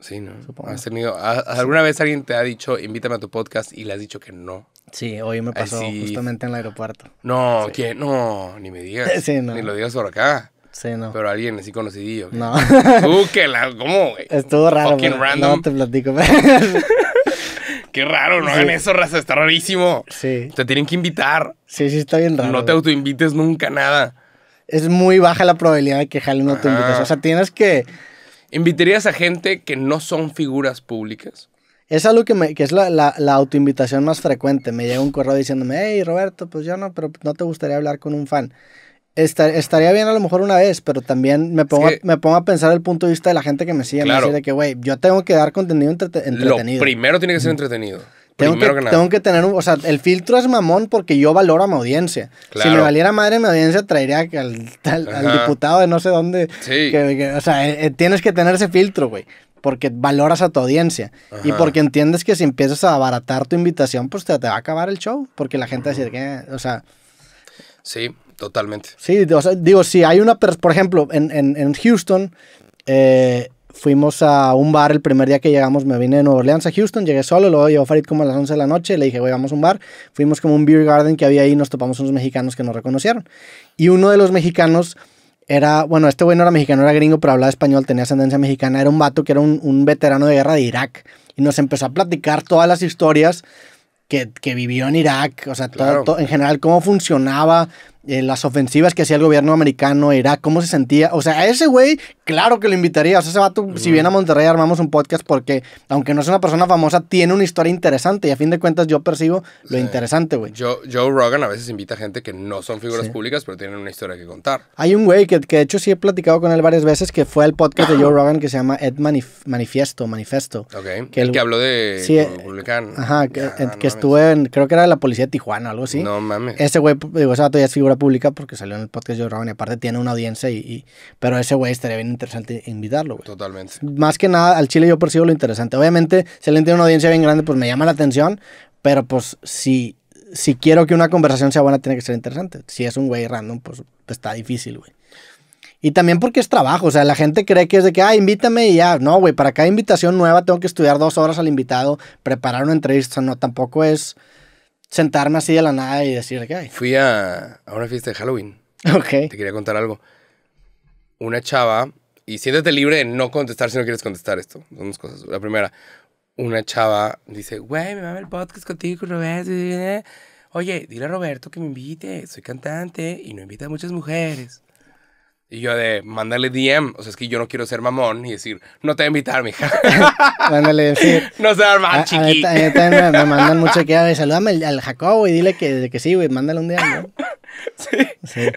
Sí, ¿no? Supongo. ¿Has tenido, ¿Alguna vez alguien te ha dicho, invítame a tu podcast y le has dicho que no? Sí, hoy me pasó sí. justamente en el aeropuerto. No, que no, ni me digas. Sí, no. Ni lo digas por acá. Sí, no. Pero alguien así conocidillo. ¿qué? No. Uh, que la, ¿cómo, güey? Estuvo raro. Fucking pero random. No te platico. Qué raro, no hagan eso, raza, está rarísimo. sí, Te tienen que invitar. sí, sí, está bien raro. No te autoinvites nunca nada. Es muy baja la probabilidad de que jale una Ajá. invitación. O sea, tienes que... ¿Invitarías a gente que no son figuras públicas? Es algo que, me, que es la, la, la autoinvitación más frecuente. Me llega un correo diciéndome, hey Roberto, pues yo no, pero no te gustaría hablar con un fan. Esta- estaría bien a lo mejor una vez, pero también me pongo, que- a, me pongo a pensar el punto de vista de la gente que me sigue. Claro. Me dice de que, güey, yo tengo que dar contenido entrete- Lo entretenido. primero tiene que ser entretenido. Tengo que, que, nada. tengo que tener un, o sea, el filtro es mamón porque yo valoro a mi audiencia. Si me valiera madre mi audiencia, traería al, al- diputado de no sé dónde. Sí. que- que- o sea, eh, eh, tienes que tener ese filtro, güey. Porque valoras a tu audiencia. Y porque entiendes que si empiezas a abaratar tu invitación, pues te, te va a acabar el show. Porque la gente va a decir que, o sea, Sí, totalmente. Sí, o sea, digo, si hay una, por ejemplo, en, en, en Houston, eh, fuimos a un bar el primer día que llegamos, me vine de Nueva Orleans a Houston, llegué solo, luego llegó Farid como a las 11 de la noche, le dije, güey, vamos a un bar, fuimos como un beer garden que había ahí, nos topamos unos mexicanos que nos reconocieron. Y uno de los mexicanos era, bueno, este güey no era mexicano, era gringo, pero hablaba español, tenía ascendencia mexicana, era un vato que era un, un veterano de guerra de Irak. Y nos empezó a platicar todas las historias que, que vivió en Irak, o sea, todo- Claro. todo- en general cómo funcionaba, eh, las ofensivas que hacía el gobierno americano a Irak, cómo se sentía. O sea, a ese güey, claro que lo invitaría. O sea, ese vato, si viene a Monterrey, armamos un podcast porque, aunque no es una persona famosa, tiene una historia interesante y a fin de cuentas yo percibo lo Sí. interesante, güey. Joe, Joe Rogan a veces invita gente que no son figuras Sí. públicas, pero tienen una historia que contar. Hay un güey que, que de hecho sí he platicado con él varias veces que fue al podcast de Joe Rogan que se llama Ed Manif- Manifiesto, Manifesto. ¿Ok? Que el, el- que habló de Sí, eh, Republicano. Ajá, que, Ah, no que mames. estuvo en, creo que era de la policía de Tijuana algo así. No mames. Ese güey, digo, ese vato ya es figura pública porque salió en el podcast Joe Rogan y aparte tiene una audiencia y, y- pero ese güey estaría bien interesante invitarlo, güey. Totalmente. Más que nada, al chile yo percibo lo interesante. Obviamente, si alguien tiene una audiencia bien grande, pues me llama la atención, pero pues si, si quiero que una conversación sea buena, tiene que ser interesante. Si es un güey random, pues, pues está difícil, güey. Y también porque es trabajo, o sea, la gente cree que es de que, ah, invítame y ya. No, güey, para cada invitación nueva tengo que estudiar dos horas al invitado, preparar una entrevista, no, tampoco es sentarme así de la nada y decir que, ay, Fui a, a una fiesta de Halloween. ok. Te quería contar algo. Una chava, y siéntete libre de no contestar si no quieres contestar esto. Son dos cosas. La primera, una chava dice, güey, me mama el podcast contigo, con Roberto. Oye, dile a Roberto que me invite. Soy cantante y no invita a muchas mujeres. Y yo de, mándale DM. O sea, es que yo no quiero ser mamón y decir, no te voy a invitar, mija. Mándale decir. no se va a A, a mí chiqui. ta- a mí también me, me mandan mucho que, "Ay, salúdame al, al Jacobo y dile que, que sí, güey, mándale un ¿no? Sí. Sí.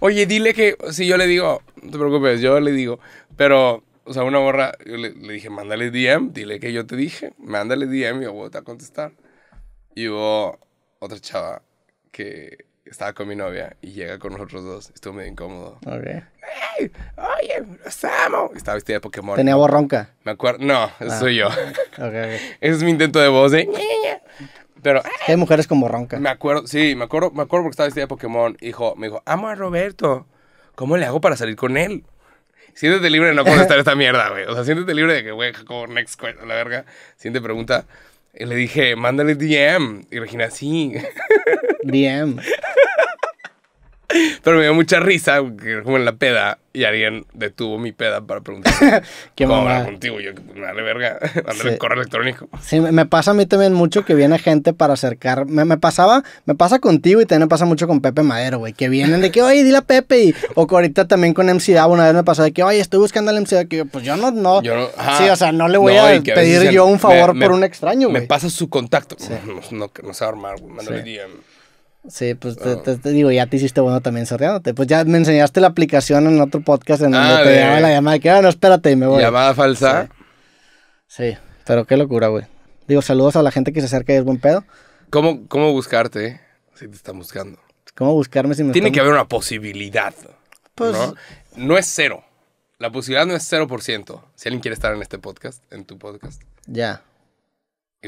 Oye, dile que, si yo le digo, no te preocupes, yo le digo, pero, o sea, una borra, yo le, le dije, mándale DM, dile que yo te dije, mándale DM y yo voy a contestar. Y hubo otra chava que estaba con mi novia y llega con nosotros dos, estuvo medio incómodo. Ok. ¡Ey! Oye, los amo. Estaba vestida de Pokémon. Tenía voz ronca. Me acuerdo, no, Ah. soy yo. Ok, ok. Ese es mi intento de voz de... Pero, Es que hay mujeres como ronca. Me acuerdo, sí, me acuerdo, me acuerdo porque estaba vestida de Pokémon. Hijo, me dijo, amo a Roberto. ¿Cómo le hago para salir con él? Siéntete libre de no contestar esta mierda, güey. O sea, siéntete libre de que, güey, como next question, la verga. Siguiente pregunta. Y le dije, mándale DM. Y Regina, sí. DM. Pero me dio mucha risa, como en la peda. Y alguien detuvo mi peda para preguntar. Qué ¿Cómo hablar contigo? Yo, me vale verga. Mándale Sí. correo electrónico. Sí, me me pasa a mí también mucho que viene gente para acercar. Me, me pasaba, me pasa contigo y también me pasa mucho con Pepe Madero, güey. Que vienen de que, oye, dile a Pepe. Y, o que ahorita también con MC Davo una vez me pasó de que, oye, estoy buscando al MC Davo. Que yo, pues yo no, no. Yo no- ajá. Sí, o sea, no le voy No, a pedir yo un favor me- por me- un extraño, Me güey. pasa su contacto. Sí. No, no, no se va a armar, güey. Sí. Pues te, te- te digo, ya te hiciste bueno también sorteándote. Pues ya me enseñaste la aplicación en otro podcast en donde Ah, te llamaba la llamada. Que, ah, no, espérate, y me voy. Llamada falsa. Sí, pero qué locura, güey. Digo, saludos a la gente que se acerca y es buen pedo. ¿Cómo, ¿Cómo buscarte si te están buscando? ¿Cómo buscarme si me Tiene están- que haber una posibilidad. Pues- ¿no? no es cero. La posibilidad no es 0%. Si alguien quiere estar en este podcast, en tu podcast. Ya.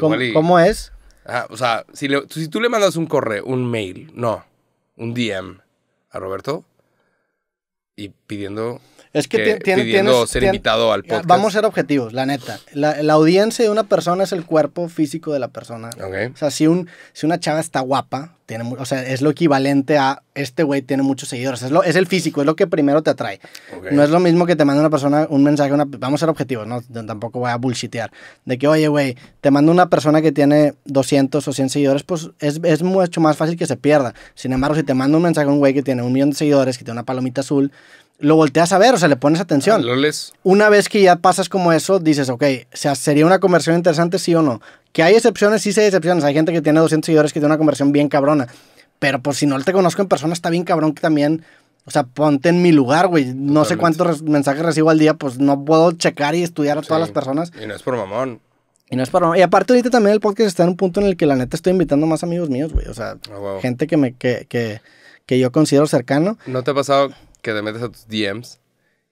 ¿Cómo, y- cómo es? Ajá, o sea, si, le- si tú le mandas un correo, un mail, no, un DM a Roberto y pidiendo, Es que, que- ti- tiene, pidiendo tienes- ser invitado al podcast. Vamos a ser objetivos, la neta. La, la audiencia de una persona es el cuerpo físico de la persona. O sea, si, un, si una chava está guapa, tiene, o sea, es lo equivalente a este güey tiene muchos seguidores. Es, lo, es el físico, es lo que primero te atrae. No es lo mismo que te manda una persona un mensaje, una, vamos a ser objetivos, no tampoco voy a bullshitear. De que, oye, güey, te manda una persona que tiene 200 o 100 seguidores, pues es, es mucho más fácil que se pierda. Sin embargo, si te manda un mensaje a un güey que tiene un millón de seguidores, que tiene una palomita azul, lo volteas a ver, o sea, le pones atención. Lo les- Una vez que ya pasas como eso, dices, ok, o sea, ¿sería una conversión interesante, sí o no? Que hay excepciones, sí sí hay excepciones. Hay gente que tiene 200 seguidores que tiene una conversión bien cabrona. Pero pues si no te conozco en persona, está bien cabrón que también... O sea, ponte en mi lugar, güey. No sé cuántos mensajes recibo al día, pues no puedo checar y estudiar a todas las personas. Y no es por mamón. Y no es para... Y aparte ahorita también el podcast está en un punto en el que la neta estoy invitando más amigos míos, güey. O sea, Ah, gente que, me, que, que, que yo considero cercano. ¿No te ha pasado que te metes a tus DMs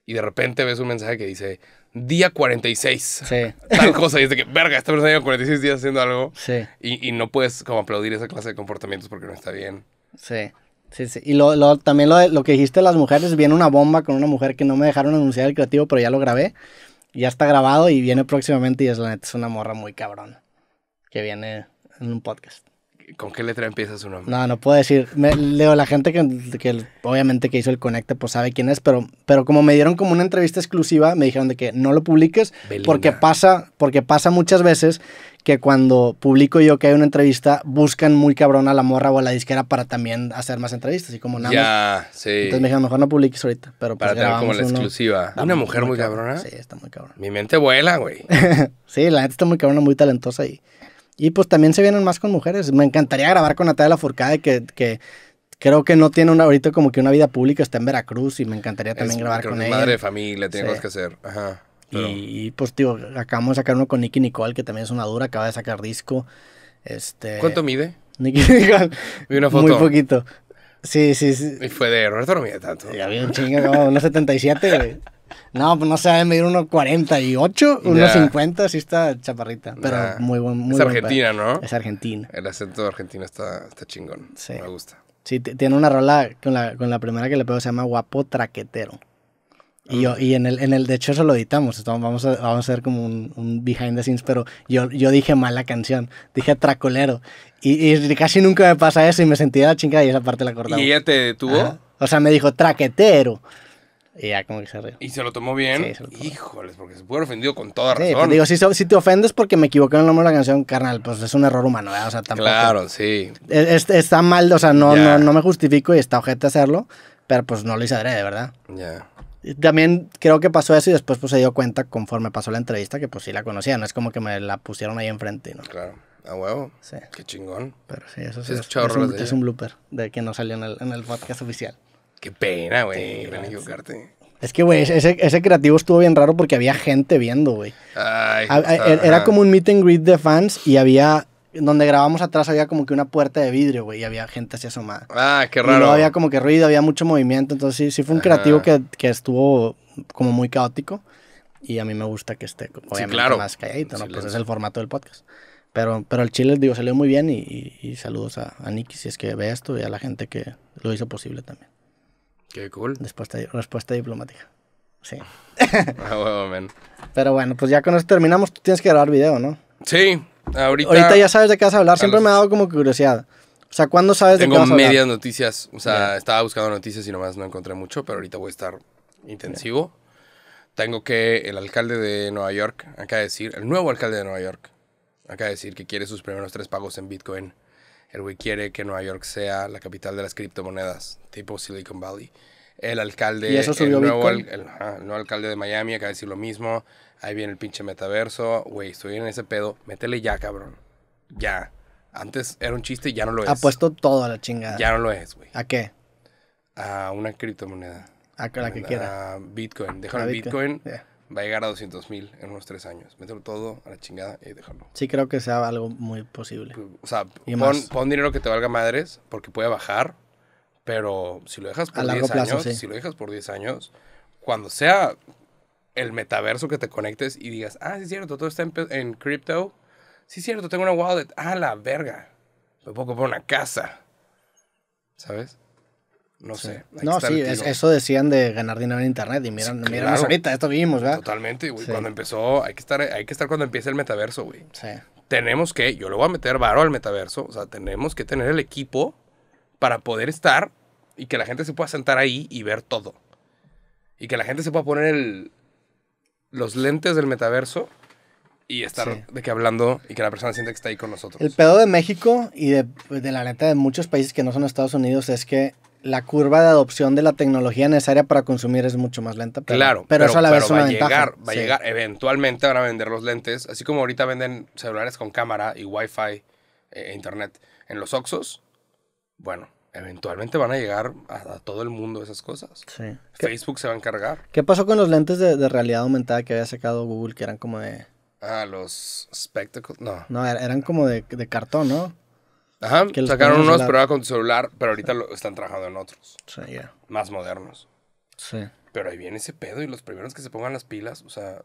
y de repente ves un mensaje que dice día 46? Sí, Tal cosa y es de que, verga, esta persona lleva 46 días haciendo algo sí. y, y no puedes como aplaudir esa clase de comportamientos porque no está bien. Sí, sí, sí. Y lo, lo- también lo, lo que dijiste de las mujeres, viene una bomba con una mujer que no me dejaron anunciar el creativo, pero ya lo grabé. Ya está grabado y viene próximamente y es la neta, es una morra muy cabrón. Que viene en un podcast. ¿Con qué letra empieza su nombre? No, no puedo decir. Me, leo, la gente que, que obviamente que hizo el conecte, pues sabe quién es, pero, pero como me dieron como una entrevista exclusiva, me dijeron de que no lo publiques porque pasa, porque pasa muchas veces que cuando publico yo que hay una entrevista, buscan muy cabrón a la morra o a la disquera para también hacer más entrevistas. Y como nada más Ya, sí. entonces me dijeron, mejor no publiques ahorita. Pero pues Para tener como la uno. exclusiva. Está Una mujer muy cabrón. cabrona. Sí, está muy cabrón. Mi mente vuela, güey. sí, la neta está muy cabrona, muy talentosa. Y, y pues también se vienen más con mujeres. Me encantaría grabar con Natalia Lafourcade, que, que creo que no tiene una, ahorita como que una vida pública, está en Veracruz y me encantaría también Es- grabar con es ella. madre de familia, tiene Sí. cosas que hacer. Ajá. Pero- Y, y, pues, tío, acabamos de sacar uno con Nicky Nicole, que también es una dura, acaba de sacar disco. Este, ¿Cuánto mide? Nicky Nicole. Vi una foto. Muy poquito. Sí, sí, sí. Y fue de Roberto no mide tanto. Ya había un chingo, como unos 77, güey. No, pues no se debe medir unos 48, unos. 50, sí está chaparrita. Pero muy buen. Muy es buen argentina, pedo. ¿no? Es argentina. El acento argentino está, está chingón. Sí. Me gusta. Sí, tiene una rola con la, con la primera que le pego, se llama Guapo Traquetero. Y, yo, y en el, en el, de hecho eso lo editamos, vamos a, vamos a hacer como un, un behind the scenes, pero yo, yo dije mal la canción, dije tracolero. Y, y casi nunca me pasa eso y me sentí de la chingada y esa parte la cortamos. ¿Y ella te detuvo? Ajá. O sea, me dijo traquetero. Y ya como que se rió. ¿Y se lo tomó bien? Sí, se lo tomó. Híjoles, porque se puede ofendido con toda Sí, razón. pues digo, si, si te ofendes porque me equivoqué en el nombre de la canción, carnal, pues es un error humano, ¿verdad? O sea, tampoco... claro, sí. Es- es- está mal, o sea, no, Ya. no, no me justifico y está ojete hacerlo, pero pues no lo hice adrede, ¿verdad? Ya. Y También creo que pasó eso y después pues se dio cuenta conforme pasó la entrevista que pues sí la conocía, no es como que me la pusieron ahí enfrente, ¿no? Claro. A huevo. Sí, Qué chingón. pero sí, eso sí, Sí, es, es rolas un, es un blooper de que no salió en el, en el podcast oficial. Qué pena, güey. La equivocarte. Es que, güey, ese, ese creativo estuvo bien raro porque había gente viendo, güey. Ay. A- a- está- er- Era como un meet and greet de fans y había, donde grabamos atrás había como que una puerta de vidrio, güey, y había gente así asomada. Ah, qué Y raro. luego había como que ruido, había mucho movimiento, entonces sí, sí fue un Ajá. creativo que, que estuvo como muy caótico y a mí me gusta que esté obviamente claro. más calladito, ¿no? Pues es el formato del podcast. Pero, pero el chile, digo, salió muy bien y, y- y saludos a, a Nicky si es que ve esto y a la gente que lo hizo posible también. Qué cool. Respuesta, respuesta diplomática. Sí. A huevo, man. Pero bueno, pues ya con eso terminamos. Tú tienes que grabar video, ¿no? Sí, ahorita, Ahorita ya sabes de qué vas a hablar. Siempre los- me ha dado como curiosidad. O sea, ¿cuándo sabes de qué tengo vas a hablar? medias noticias. O sea, estaba buscando noticias y nomás no encontré mucho, pero ahorita voy a estar intensivo. Tengo que el alcalde de Nueva York acaba de decir, el nuevo alcalde de Nueva York, acaba de decir que quiere sus primeros tres pagos en Bitcoin. El güey quiere que Nueva York sea la capital de las criptomonedas, tipo Silicon Valley. El alcalde, ¿Y eso subió el, nuevo, Bitcoin? el- nuevo alcalde de Miami acaba de decir lo mismo. Ahí viene el pinche metaverso. Güey, estoy en ese pedo. Métele ya, cabrón. Ya. Antes era un chiste y ya no lo es. Ha puesto todo a la chingada. Ya no lo es, güey. ¿A qué? A una criptomoneda. A la que quiera. A Bitcoin. En Bitcoin. Ya. Va a llegar a 200 mil en unos tres años. Mételo todo a la chingada y déjalo. Sí, creo que sea algo muy posible. O sea, Y pon, pon dinero que te valga madres porque puede bajar. Pero si lo dejas por A largo 10 plazo, años, sí. si lo dejas por 10 años, cuando sea el metaverso que te conectes y digas, ah, sí es cierto, todo está en, en crypto. Sí es cierto, tengo una wallet. Ah, la verga. Me puedo comprar una casa. ¿Sabes? No sé. No, sí, es- eso decían de ganar dinero en internet. Y miran, Sí, claro. ahorita, esto vivimos, ¿verdad? Totalmente, güey. Sí. Cuando empezó, hay que estar, hay que estar cuando empiece el metaverso, güey. Sí. Tenemos que, yo le voy a meter varo al metaverso, o sea, tenemos que tener el equipo para poder estar y que la gente se pueda sentar ahí y ver todo. Y que la gente se pueda poner el, los lentes del metaverso y estar Sí. de que hablando y que la persona sienta que está ahí con nosotros. El pedo de México y de, de la neta de muchos países que no son Estados Unidos es que la curva de adopción de la tecnología necesaria para consumir es mucho más lenta. Pero, claro, pero, eso a la vez es va una ventaja. llegar, va a llegar, eventualmente van a vender los lentes, así como ahorita venden celulares con cámara y wifi e internet en los Oxxos. Bueno, eventualmente van a llegar a, a todo el mundo esas cosas. Sí. ¿Qué, Facebook se va a encargar. qué pasó con los lentes de, de realidad aumentada que había sacado Google que eran como de... Ah, los spectacles, no. No, er- eran como de, de cartón, ¿no? Ajá, sacaron unos, la- pero era con tu celular, pero ahorita lo, están trabajando en otros, Sí, más modernos. Sí. Pero ahí viene ese pedo y los primeros que se pongan las pilas, o sea,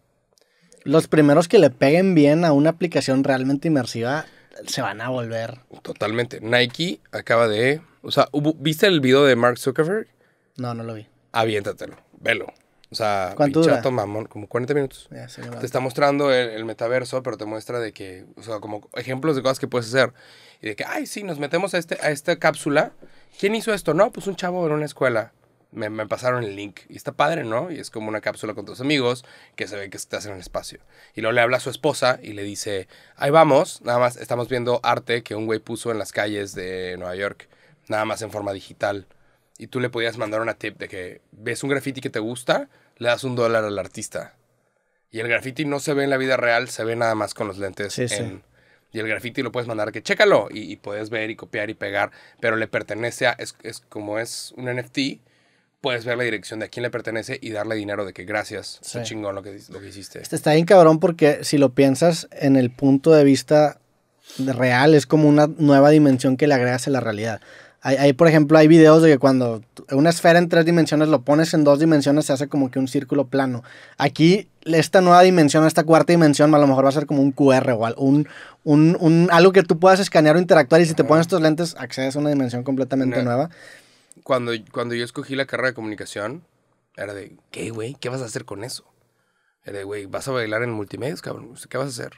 Los primeros que le peguen bien a una aplicación realmente inmersiva se van a volver. totalmente. Nike acaba de, o sea, ¿viste el video de Mark Zuckerberg? No, no lo vi. aviéntatelo, velo. O sea, ¿Cuánto dura? mamón, como 40 minutos. Sí, Te está mostrando el, el metaverso, pero te muestra de que, o sea, como ejemplos de cosas que puedes hacer. Y de que, ay, sí, nos metemos a, este, a esta cápsula. ¿Quién hizo esto? No, pues un chavo en una escuela. Me, me pasaron el link. Y está padre, ¿no? Y es como una cápsula con tus amigos que se ve que estás en el espacio. Y luego le habla a su esposa y le dice, ahí vamos, nada más estamos viendo arte que un güey puso en las calles de Nueva York, nada más en forma digital. Y tú le podías mandar una tip de que ves un graffiti que te gusta, le das un dólar al artista. Y el graffiti no se ve en la vida real, se ve nada más con los lentes. Sí, sí. Y el graffiti lo puedes mandar que chécalo y, y puedes ver y copiar y pegar, pero le pertenece a, es, es como es un NFT, puedes ver la dirección de a quién le pertenece y darle dinero de que gracias, Sí. está chingón lo que, lo que hiciste. Este está bien cabrón porque si lo piensas en el punto de vista real, es como una nueva dimensión que le agregas a la realidad. Hay, hay, por ejemplo, hay videos de que cuando una esfera en tres dimensiones lo pones en dos dimensiones, se hace como que un círculo plano. Aquí, esta nueva dimensión, esta cuarta dimensión, a lo mejor va a ser como un QR o un, un, un- algo que tú puedas escanear o interactuar. Y si te pones estos lentes, accedes a una dimensión completamente nueva. Cuando, cuando yo escogí la carrera de comunicación, Era de, ¿qué, güey? ¿Qué vas a hacer con eso? Era de, güey, ¿vas a bailar en multimedios, cabrón? ¿Qué vas a hacer?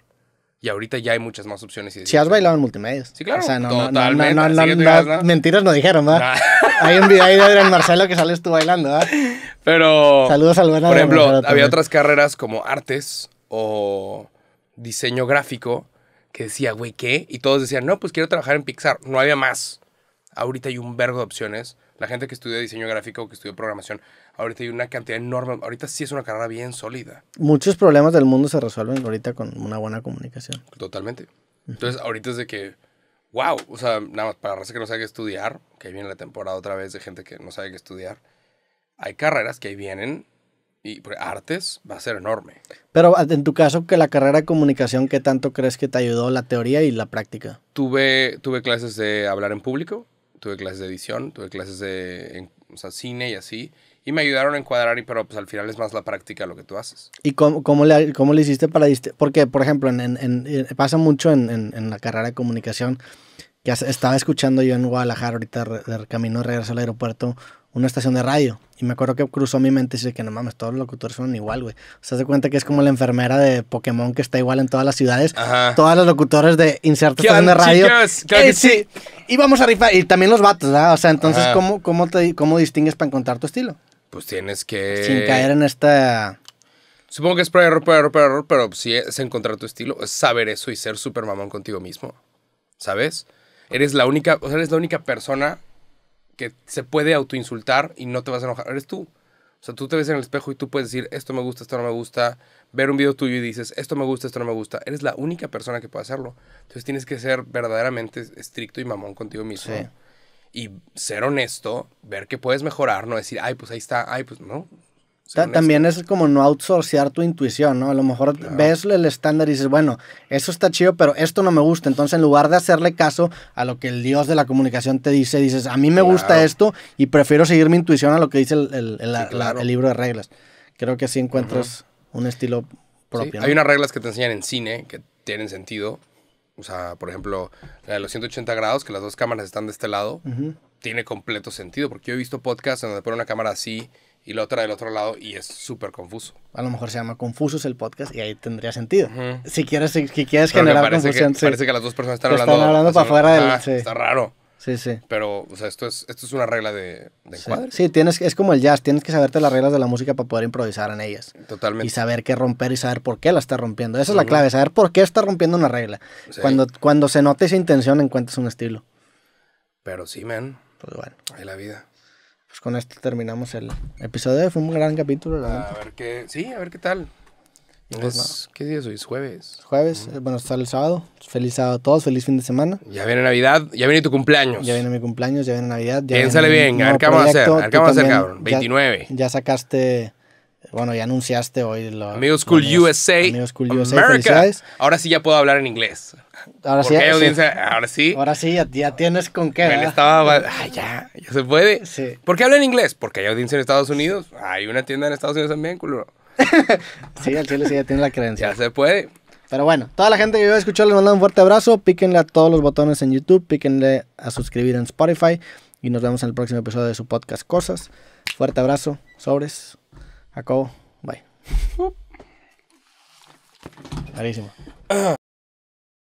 Y ahorita ya hay muchas más opciones. Y Si has bailado en multimedios. Sí, claro. O sea, no, no, no, Totalmente. no, mentiras no dijeron, ¿verdad? Hay un video ahí de Adrián Marcelo que sales tú bailando, ¿verdad? Pero, Saludos al buen por ejemplo, había también. otras carreras como artes o diseño gráfico que decía, güey, ¿qué? Y todos decían, no, pues quiero trabajar en Pixar. No había más. Ahorita hay un vergo de opciones. La gente que estudia diseño gráfico o que estudia programación, ahorita hay una cantidad enorme. Ahorita sí es una carrera bien sólida. Muchos problemas del mundo se resuelven ahorita con una buena comunicación. Totalmente. Entonces, ahorita es de que, wow, o sea, nada más para la raza que no sabe qué estudiar, que ahí viene la temporada otra vez de gente que no sabe qué estudiar. Hay carreras que ahí vienen y artes va a ser enorme. Pero en tu caso, que la carrera de comunicación, ¿qué tanto crees que te ayudó la teoría y la práctica? Tuve, tuve clases de hablar en público, tuve clases de edición, tuve clases de en- o sea, cine y así. Y me ayudaron a encuadrar, y, pero pues al final es más la práctica lo que tú haces. ¿Y cómo, cómo, le, cómo le hiciste para... Porque, por ejemplo, en, en- en- eh, pasa mucho en, en- la carrera de comunicación, que estaba escuchando yo en Guadalajara ahorita re- de camino de regreso al aeropuerto una estación de radio. Y me acuerdo que cruzó mi mente y dice que no mames, todos los locutores son igual, güey. O sea, se cuenta que es como la enfermera de Pokémon que está igual en todas las ciudades. Ajá. Todos los locutores de inserto ¿Qué estación de radio. Claro Eh, que sí. Y vamos a rifar. Y también los vatos, ¿verdad? O sea, entonces, Ajá. ¿cómo, cómo, te, ¿cómo distingues para encontrar tu estilo? Pues tienes que... Sin caer en esta... Supongo que es prueba, error, prueba, error, error, pero si es encontrar tu estilo, es saber eso y ser súper mamón contigo mismo. ¿Sabes? Eres la única, o sea, eres la única persona que se puede autoinsultar y no te vas a enojar. Eres tú. O sea, tú te ves en el espejo y tú puedes decir, esto me gusta, esto no me gusta. Ver un video tuyo y dices, esto me gusta, esto no me gusta. Eres la única persona que puede hacerlo. Entonces tienes que ser verdaderamente estricto y mamón contigo mismo. Sí. Y ser honesto, ver que puedes mejorar, no decir, ay, pues ahí está, ay, pues no. También es como no outsourcear tu intuición, ¿no? A lo mejor ves el estándar y dices, bueno, eso está chido, pero esto no me gusta. Entonces, en lugar de hacerle caso a lo que el dios de la comunicación te dice, dices, a mí me gusta Claro. esto y prefiero seguir mi intuición a lo que dice el, el- el- la- claro. el libro de reglas. Creo que así encuentras un estilo Sí, propio. ¿no? Hay unas reglas que te enseñan en cine que tienen sentido. O sea, por ejemplo, la de los 180 grados, que las dos cámaras están de este lado, tiene completo sentido. Porque yo he visto podcasts en donde ponen una cámara así y la otra del otro lado y es súper confuso. A lo mejor se llama Confusos el podcast y ahí tendría sentido. Si quieres, si, quieres Pero generar parece, confusión, que, sí. parece que las dos personas están hablando. están hablando para afuera del- sí. Está raro. Sí, sí. Pero, o sea, esto es, esto es una regla de, de Sí, encuadre. Sí, tienes, es como el jazz, tienes que saberte las reglas de la música para poder improvisar en ellas. Totalmente. Y saber qué romper y saber por qué la está rompiendo. Esa es la clave, saber por qué está rompiendo una regla. Sí. Cuando, cuando se note esa intención, encuentras un estilo. Pero sí, man. Pues bueno, Ahí la vida. pues con esto terminamos el episodio. Fue un gran capítulo, la verdad. A ver qué. Sí, a ver qué tal. Es- ¿Qué día es hoy? Es jueves. Jueves, eh, bueno, sale el sábado. Feliz sábado a todos, feliz fin de semana. Ya viene Navidad, ya viene tu cumpleaños. Ya viene mi cumpleaños, ya viene Navidad. Ya Piénsale viene bien, a ver qué vamos a hacer, a ver qué vamos a hacer, cabrón. ya- 29. Ya, sacaste, bueno, ya anunciaste hoy. Lo, Amigos Cool USA. Amigos Cool USA, felicidades. Ahora sí ya puedo hablar en inglés. Ahora sí, ahora sí. Ahora sí, ya, ya tienes con qué. Me estaba. Ay, ya, ya se puede. Sí. ¿Por qué habla en inglés? Porque hay audiencia en Estados Unidos. Hay una tienda en Estados Unidos también, culo. Sí, al chile sí ya tiene la creencia. Ya se puede. Pero bueno, toda la gente que yo escuchó les mando un fuerte abrazo. Píquenle a todos los botones en YouTube, píquenle a suscribir en Spotify. Y nos vemos en el próximo episodio de su podcast Cosas. Fuerte abrazo, sobres. Jacobo, bye. Clarísimo.